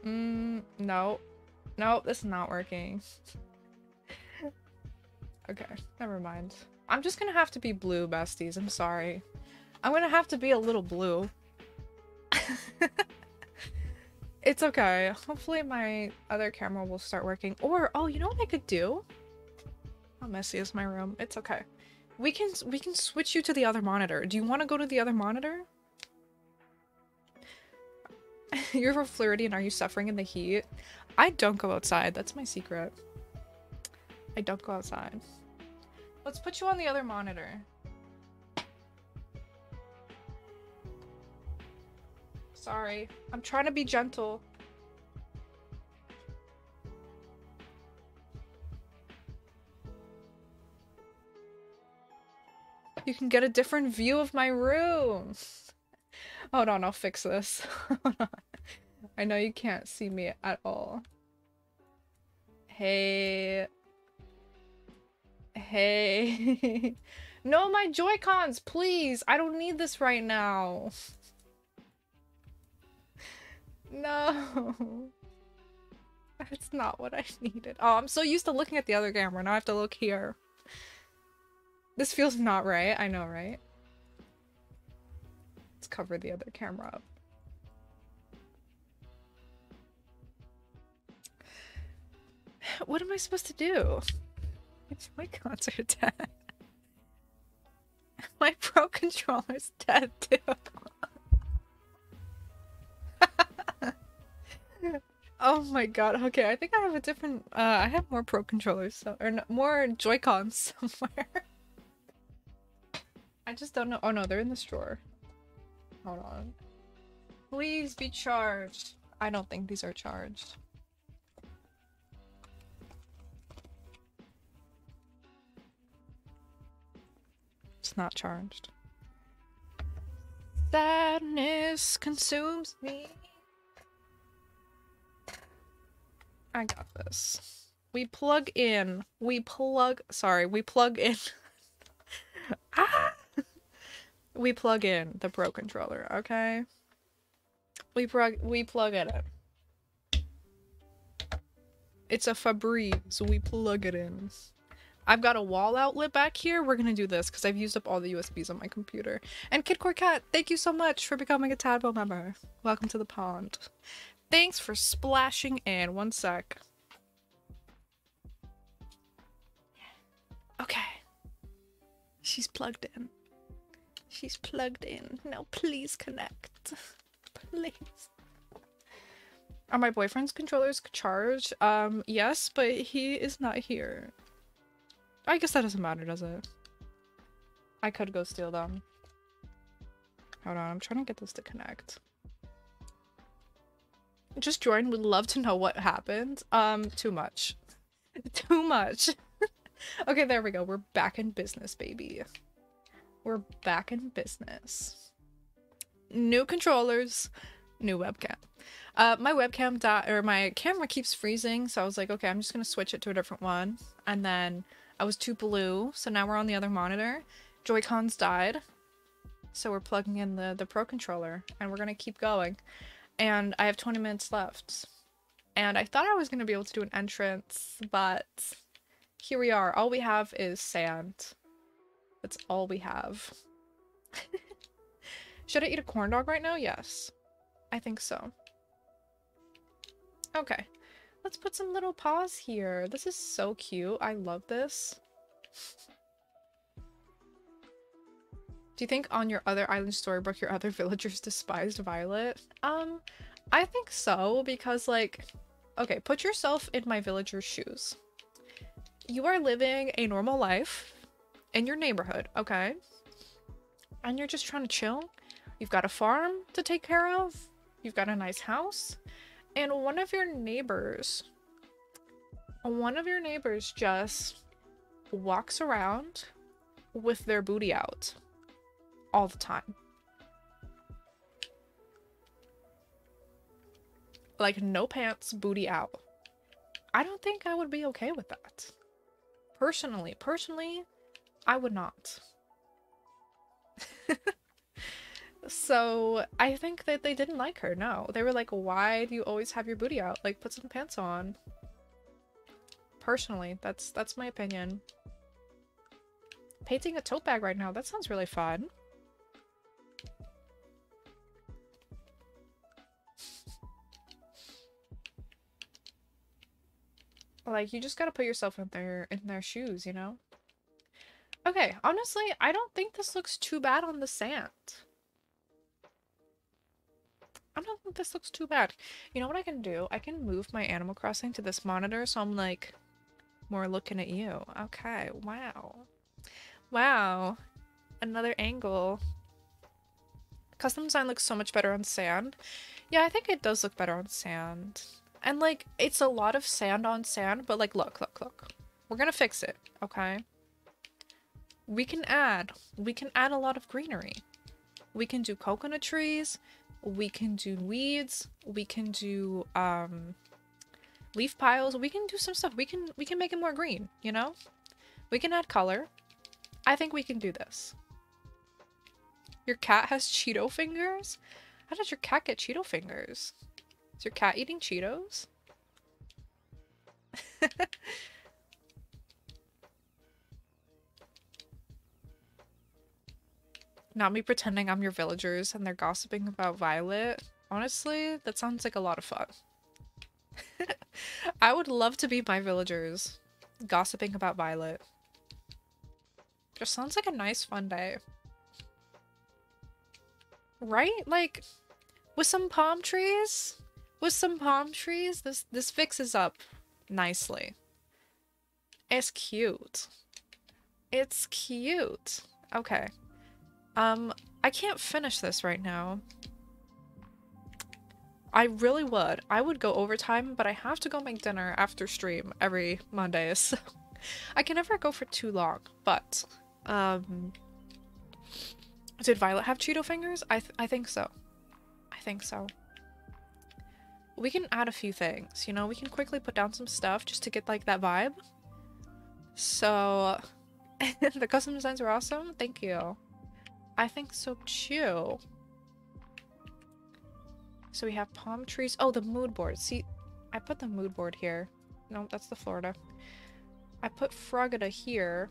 Mm, no. No, this is not working. okay, never mind. I'm just gonna have to be blue, besties. I'm sorry. I'm gonna have to be a little blue. It's okay. Hopefully my other camera will start working. Or, oh, you know what I could do? How messy is my room? It's okay. We can we can switch you to the other monitor. Do you want to go to the other monitor? You're so flirty, and Are you suffering in the heat? I don't go outside. That's my secret. I don't go outside. Let's put you on the other monitor. Sorry. I'm trying to be gentle. You can get a different view of my room. Hold on, I'll fix this. I know you can't see me at all. Hey. Hey. no, my Joy-Cons, please. I don't need this right now. No. That's not what I needed. Oh, I'm so used to looking at the other camera. Now I have to look here. This feels not right. I know, right? Let's cover the other camera up. What am I supposed to do? It's My concert dead. My pro controller's dead too. Oh my god. Okay, I think I have a different. Uh, I have more pro controllers, so or no, more Joy Cons somewhere. I just don't know. Oh no, they're in this drawer. Hold on. Please be charged. I don't think these are charged. It's not charged. Sadness consumes me. I got this. We plug in. We plug. Sorry, we plug in. ah! We plug in the Pro controller, okay? We plug we plug it in. It's a Febreze. We plug it in. I've got a wall outlet back here. We're gonna do this because I've used up all the USBs on my computer. And Kid Cat, thank you so much for becoming a Tadpole member. Welcome to the pond. Thanks for splashing in. One sec. Okay. She's plugged in. She's plugged in. Now please connect. please. Are my boyfriend's controllers charged? Um, yes, but he is not here. I guess that doesn't matter, does it? I could go steal them. Hold on, I'm trying to get this to connect just join would love to know what happened. Um, too much. too much. okay, there we go. We're back in business, baby. We're back in business. New controllers, new webcam. Uh, my webcam dot or my camera keeps freezing, so I was like, okay, I'm just gonna switch it to a different one. And then I was too blue, so now we're on the other monitor. Joy-Cons died, so we're plugging in the the Pro controller, and we're gonna keep going and I have 20 minutes left. And I thought I was going to be able to do an entrance, but here we are. All we have is sand. That's all we have. Should I eat a corn dog right now? Yes. I think so. Okay. Let's put some little paws here. This is so cute. I love this. Do you think on your other island storybook your other villagers despised Violet? Um, I think so because like, okay, put yourself in my villager's shoes. You are living a normal life in your neighborhood, okay? And you're just trying to chill. You've got a farm to take care of. You've got a nice house. And one of your neighbors, one of your neighbors just walks around with their booty out all the time. Like, no pants, booty out. I don't think I would be okay with that. Personally, personally, I would not. so, I think that they didn't like her, no. They were like, why do you always have your booty out? Like, put some pants on. Personally, that's that's my opinion. Painting a tote bag right now, that sounds really fun. Like, you just gotta put yourself in their in their shoes, you know? Okay, honestly, I don't think this looks too bad on the sand. I don't think this looks too bad. You know what I can do? I can move my Animal Crossing to this monitor so I'm like more looking at you. Okay, wow. Wow. Another angle. Custom design looks so much better on sand. Yeah, I think it does look better on sand. And like, it's a lot of sand on sand, but like, look, look, look. We're gonna fix it, okay? We can add, we can add a lot of greenery. We can do coconut trees, we can do weeds, we can do um leaf piles, we can do some stuff. We can we can make it more green, you know? We can add color. I think we can do this. Your cat has Cheeto fingers? How does your cat get Cheeto fingers? Is your cat eating Cheetos? Not me pretending I'm your villagers and they're gossiping about Violet. Honestly, that sounds like a lot of fun. I would love to be my villagers gossiping about Violet. Just sounds like a nice fun day. Right? Like, with some palm trees? With some palm trees, this, this fixes up nicely. It's cute. It's cute. Okay. Um, I can't finish this right now. I really would. I would go overtime, but I have to go make dinner after stream every Monday, so I can never go for too long. But, um, did Violet have Cheeto fingers? I, th I think so. I think so. We can add a few things, you know? We can quickly put down some stuff just to get, like, that vibe. So, the custom designs are awesome. Thank you. I think so too. So we have palm trees. Oh, the mood board. See, I put the mood board here. No, that's the Florida. I put Frogata here.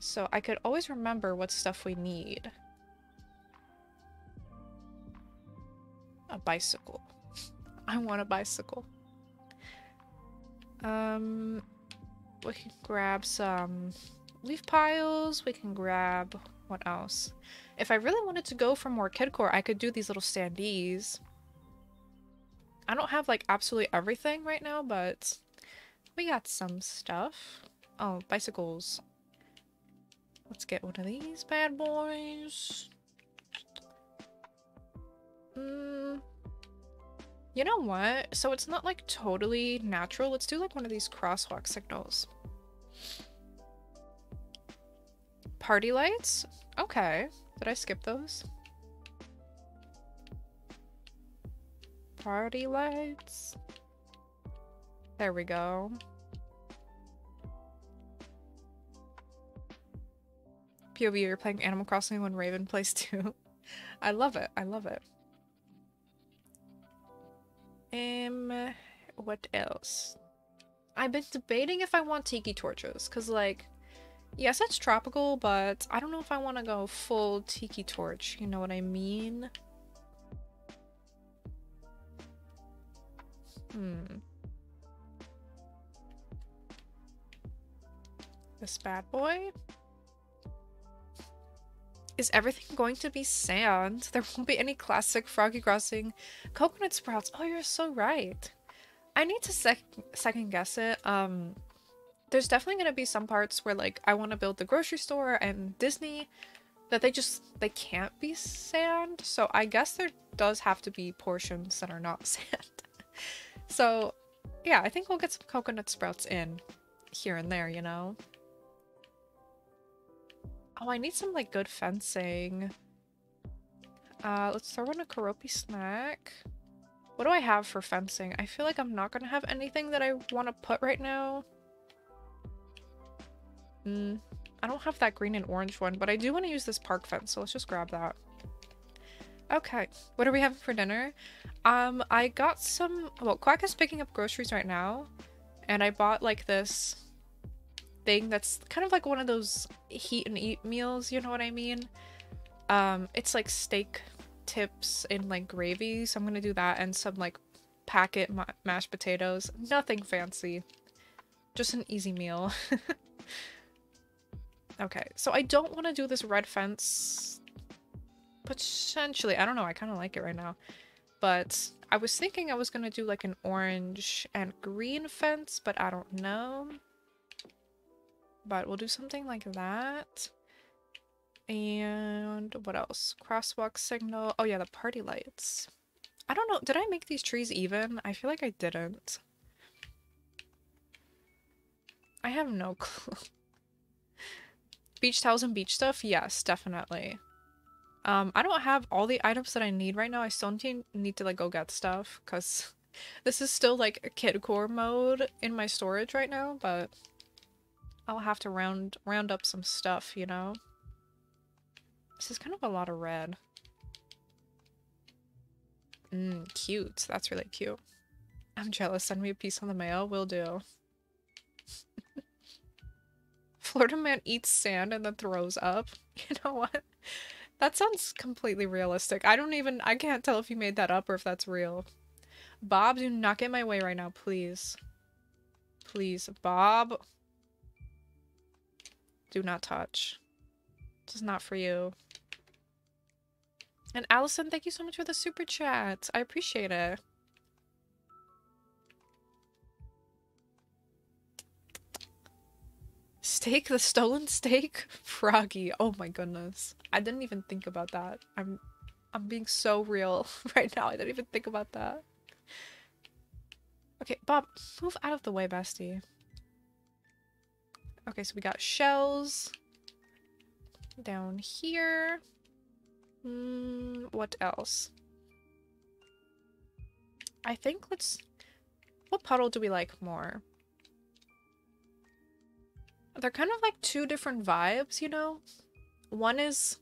So I could always remember what stuff we need. A bicycle. I want a bicycle. Um, we can grab some leaf piles. We can grab what else? If I really wanted to go for more kidcore, I could do these little standees. I don't have like absolutely everything right now, but we got some stuff. Oh, bicycles. Let's get one of these bad boys. Mm. You know what? So it's not like totally natural. Let's do like one of these crosswalk signals. Party lights? Okay. Did I skip those? Party lights? There we go. POV, you're playing Animal Crossing when Raven plays too. I love it. I love it. Um, what else? I've been debating if I want tiki torches, because, like, Yes, it's tropical, but I don't know if I want to go full tiki torch. You know what I mean? Hmm. This bad boy? Is everything going to be sand? There won't be any classic Froggy Crossing coconut sprouts. Oh, you're so right. I need to sec second guess it. Um, there's definitely going to be some parts where like I want to build the grocery store and Disney that they just they can't be sand. So I guess there does have to be portions that are not sand. so yeah, I think we'll get some coconut sprouts in here and there, you know. Oh, I need some like good fencing. Uh, let's throw in a Keroppi snack. What do I have for fencing? I feel like I'm not gonna have anything that I want to put right now. Mm, I don't have that green and orange one, but I do want to use this park fence, so let's just grab that. Okay, what are we having for dinner? Um, I got some... Well, Quack is picking up groceries right now, and I bought, like, this thing that's kind of like one of those heat and eat meals, you know what I mean? Um, it's, like, steak tips in, like, gravy, so I'm gonna do that, and some, like, packet ma mashed potatoes. Nothing fancy. Just an easy meal. Okay, so I don't want to do this red fence Potentially. I don't know. I kind of like it right now. But I was thinking I was to do like an orange and green fence, but I don't know. But we'll do something like that. And what else? Crosswalk signal. Oh yeah, the party lights. I don't know. Did I make these trees even? I feel like I didn't. I have no clue. beach towels and beach stuff? Yes, definitely. Um, I don't have all the items that I need right now. I still need, to like go get stuff because this is still like a kid core mode in my storage right now, but I'll have to round round up some stuff, you know? This is kind of a lot of red. Mmm, cute. That's really cute. I'm jealous. Send me a piece on the mail. Will do. Florida man eats sand and then throws up. You know what? That sounds completely realistic. I don't even- I can't tell if you made that up or if that's real. Bob, do not get my way right now, please. Please, Bob. Do not touch. This is not for you. And Allison, thank you so much for the super chat. I appreciate it. Steak, the stolen steak? Froggy. Oh my goodness. I didn't even think about that. I'm I'm being so real right now. I didn't even think about that. Okay, Bob, move out of the way, bestie. Okay, so we got shells down here. Mm, what else? I think let's... What puddle do we like more? They're kind of like two different vibes, you know? One is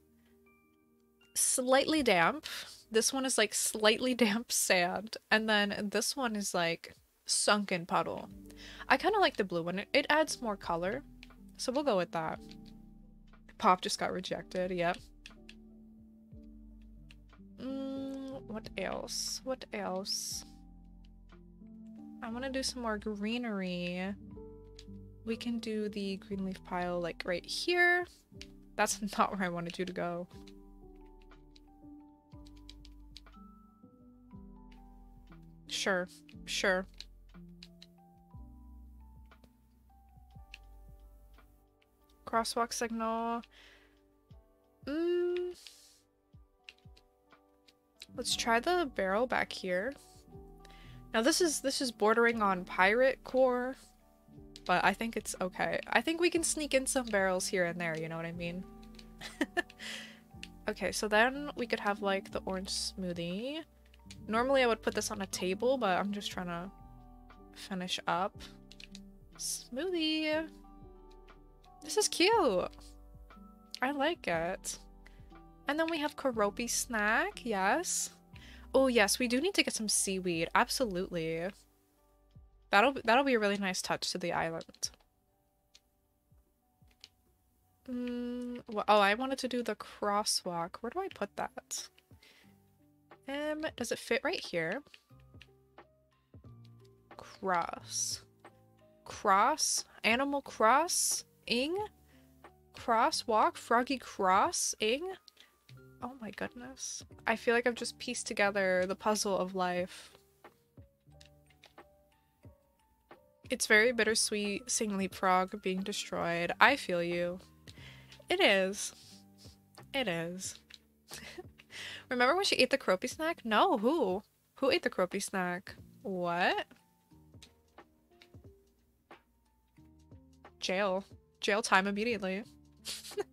slightly damp. This one is like slightly damp sand. And then this one is like sunken puddle. I kind of like the blue one. It, it adds more color. So we'll go with that. Pop just got rejected. Yep. Mm, what else? What else? I want to do some more greenery. We can do the green leaf pile like right here. That's not where I wanted you to go. Sure, sure. Crosswalk signal. Mm. Let's try the barrel back here. Now this is this is bordering on pirate core but I think it's okay. I think we can sneak in some barrels here and there, you know what I mean? okay, so then we could have like the orange smoothie. Normally I would put this on a table, but I'm just trying to finish up. Smoothie! This is cute! I like it. And then we have Keroppi snack, yes. Oh yes, we do need to get some seaweed, absolutely. That'll that'll be a really nice touch to the island. Mm, well, oh, I wanted to do the crosswalk. Where do I put that? Um, does it fit right here? Cross. Cross? Animal cross? Ing? Crosswalk? Froggy cross? Ing? Oh my goodness. I feel like I've just pieced together the puzzle of life. It's very bittersweet seeing Leapfrog being destroyed. I feel you. It is. It is. Remember when she ate the Keroppi snack? No, who? Who ate the Keroppi snack? What? Jail. Jail time immediately.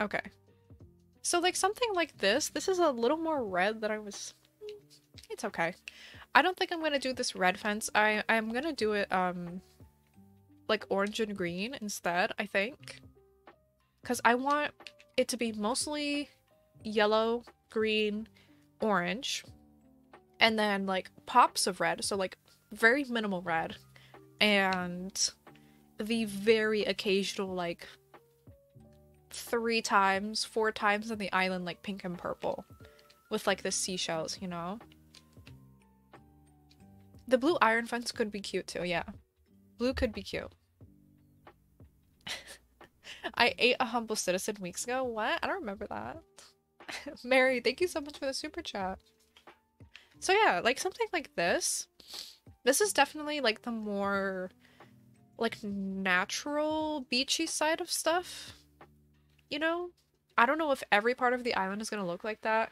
okay. So like something like this, this is a little more red than I was... It's okay. I don't think I'm gonna do this red fence. I I'm gonna do it um like orange and green instead, I think. Cause I want it to be mostly yellow, green, orange, and then like pops of red, so like very minimal red, and the very occasional like three times, four times on the island like pink and purple with like the seashells, you know? The blue iron fence could be cute too, yeah. Blue could be cute. I ate a humble citizen weeks ago. What? I don't remember that. Mary, thank you so much for the super chat. So yeah, like something like this. This is definitely like the more like natural beachy side of stuff. You know? I don't know if every part of the island is going to look like that.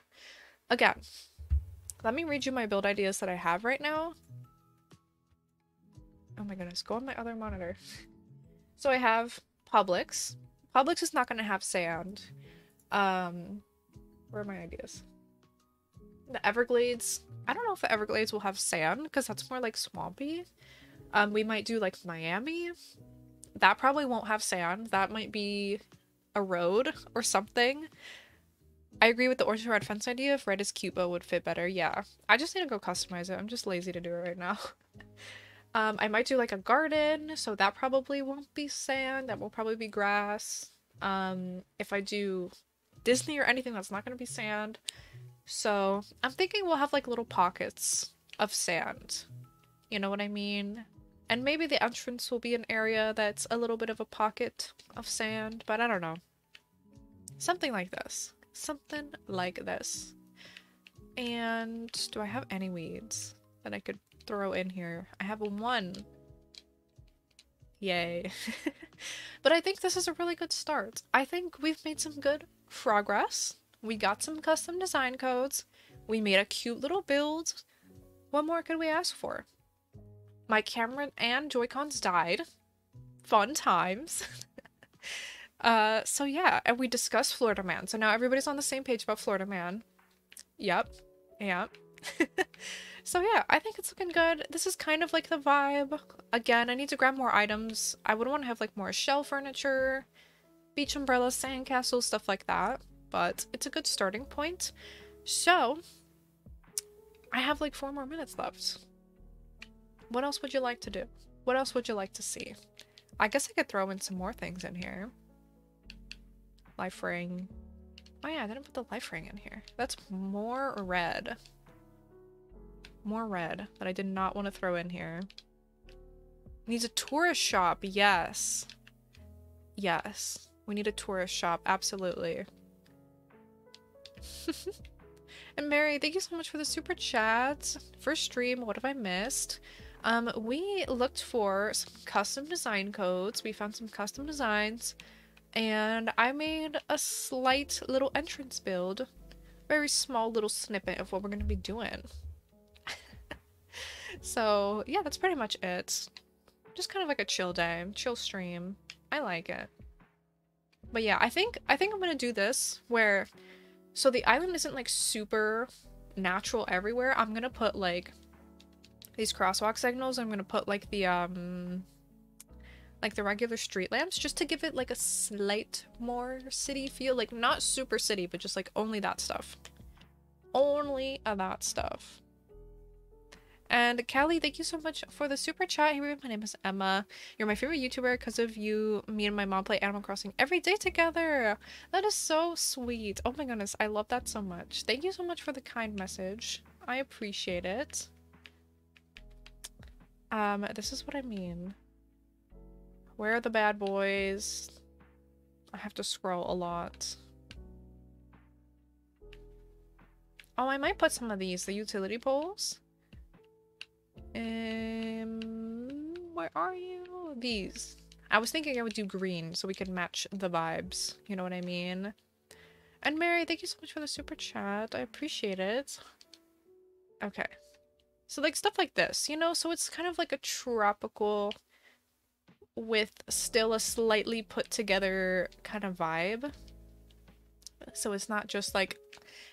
Again, let me read you my build ideas that I have right now. Oh my goodness, go on my other monitor. So I have Publix. Publix is not going to have sand. Um, where are my ideas? The Everglades. I don't know if the Everglades will have sand because that's more like swampy. Um, we might do like Miami. That probably won't have sand. That might be a road or something. I agree with the orange and red fence idea. If red is cute but would fit better, yeah. I just need to go customize it. I'm just lazy to do it right now. um, I might do like a garden, so that probably won't be sand. That will probably be grass. Um, if I do Disney or anything, that's not going to be sand. So I'm thinking we'll have like little pockets of sand. You know what I mean? And maybe the entrance will be an area that's a little bit of a pocket of sand, but I don't know. Something like this. Something like this. And do I have any weeds that I could throw in here? I have one. Yay. but I think this is a really good start. I think we've made some good progress. We got some custom design codes. We made a cute little build. What more could we ask for? My camera and Joy-Cons died. Fun times. uh, so yeah, and we discussed Florida Man. So now everybody's on the same page about Florida Man. Yep. Yep. so yeah, I think it's looking good. This is kind of like the vibe. Again, I need to grab more items. I would want to have like more shell furniture, beach umbrellas, sandcastles, stuff like that. But it's a good starting point. So, I have like four more minutes left. What else would you like to do? What else would you like to see? I guess I could throw in some more things in here. Life ring. Oh yeah, I didn't put the life ring in here. That's more red. More red that I did not want to throw in here. Needs a tourist shop, yes. Yes. We need a tourist shop, absolutely. and Mary, thank you so much for the super chat. First stream, what have I missed? Um, we looked for some custom design codes. We found some custom designs. And I made a slight little entrance build. Very small little snippet of what we're going to be doing. so, yeah, that's pretty much it. Just kind of like a chill day, chill stream. I like it. But yeah, I think I think I'm going to do this where so the island isn't like super natural everywhere. I'm going to put like these crosswalk signals, I'm gonna put like the um like the regular street lamps just to give it like a slight more city feel. Like not super city, but just like only that stuff. Only that stuff. And Callie, thank you so much for the super chat. Here, my name is Emma. You're my favorite YouTuber because of you. Me and my mom play Animal Crossing every day together. That is so sweet. Oh my goodness, I love that so much. Thank you so much for the kind message. I appreciate it. Um, this is what I mean. Where are the bad boys? I have to scroll a lot. Oh, I might put some of these, the utility poles. Um, where are you? These. I was thinking I would do green so we could match the vibes. You know what I mean? And Mary, thank you so much for the super chat. I appreciate it. Okay. So like stuff like this, you know? So it's kind of like a tropical with still a slightly put together kind of vibe. So it's not just like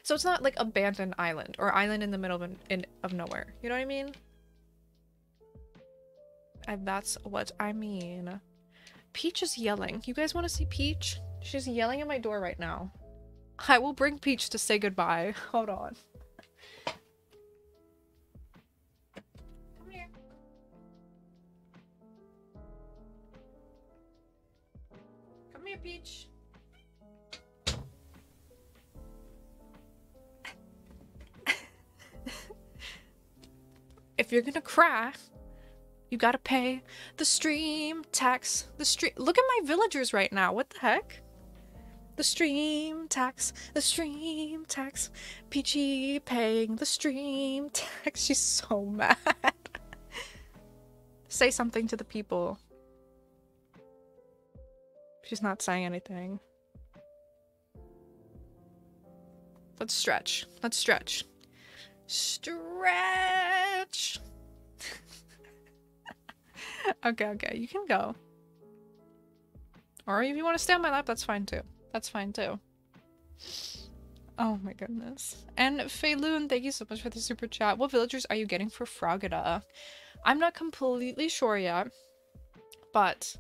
so it's not like abandoned island or island in the middle of, in, of nowhere. You know what I mean? And that's what I mean. Peach is yelling. You guys want to see Peach? She's yelling at my door right now. I will bring Peach to say goodbye. Hold on. Peach. if you're gonna cry, You gotta pay the stream tax. The stream. Look at my villagers right now. What the heck? The stream tax. The stream tax. Peachy paying the stream tax. She's so mad. Say something to the people. She's not saying anything. Let's stretch. Let's stretch. Stretch. okay, okay, you can go. Or if you want to stay on my lap, that's fine too. That's fine too. Oh my goodness. And Feiloon, thank you so much for the super chat. What villagers are you getting for Frogada? I'm not completely sure yet, but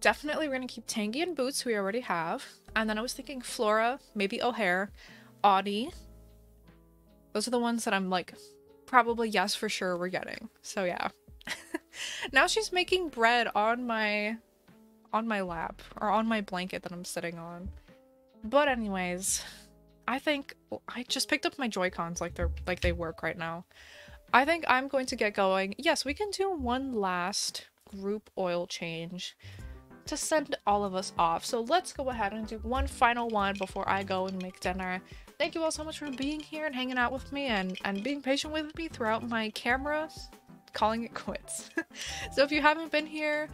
definitely we're gonna keep Tangy and Boots, who we already have. And then I was thinking Flora, maybe O'Hare, Audie. Those are the ones that I'm like, probably yes for sure we're getting. So yeah. now she's making bread on my on my lap or on my blanket that I'm sitting on. But anyways, I think I just picked up my Joy-Cons like they're like they work right now. I think I'm going to get going. Yes, we can do one last group oil change to send all of us off. So let's go ahead and do one final one before I go and make dinner. Thank you all so much for being here and hanging out with me and, and being patient with me throughout my camera calling it quits. so if you haven't been here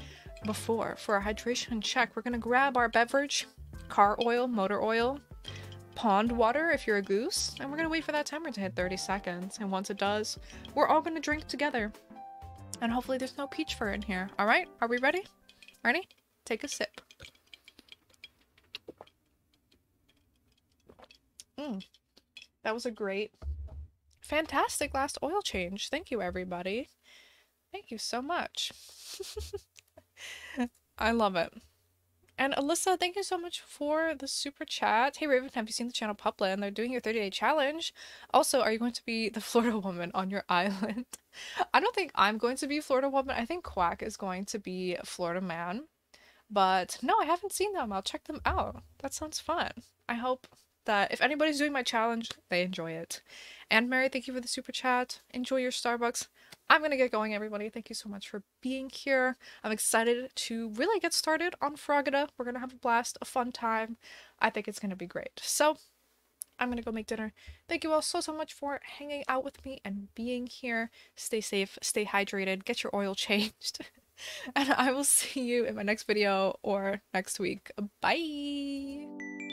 before for a hydration check, we're gonna grab our beverage, car oil, motor oil, pond water if you're a goose, and we're gonna wait for that timer to hit 30 seconds. And once it does, we're all gonna drink together. And hopefully there's no peach fur in here. All right, are we ready? Ready? Take a sip. Mm. That was a great, fantastic last oil change. Thank you, everybody. Thank you so much. I love it. And Alyssa, thank you so much for the super chat. Hey Raven, have you seen the channel Pupland? They're doing your 30 day challenge. Also, are you going to be the Florida woman on your island? I don't think I'm going to be Florida woman. I think Quack is going to be Florida man. But no, I haven't seen them. I'll check them out. That sounds fun. I hope that if anybody's doing my challenge, they enjoy it. And Mary, thank you for the super chat. Enjoy your Starbucks. I'm gonna get going, everybody. Thank you so much for being here. I'm excited to really get started on Frogada. We're gonna have a blast, a fun time. I think it's gonna be great. So, I'm gonna go make dinner. Thank you all so, so much for hanging out with me and being here. Stay safe, stay hydrated, get your oil changed. and I will see you in my next video or next week. Bye!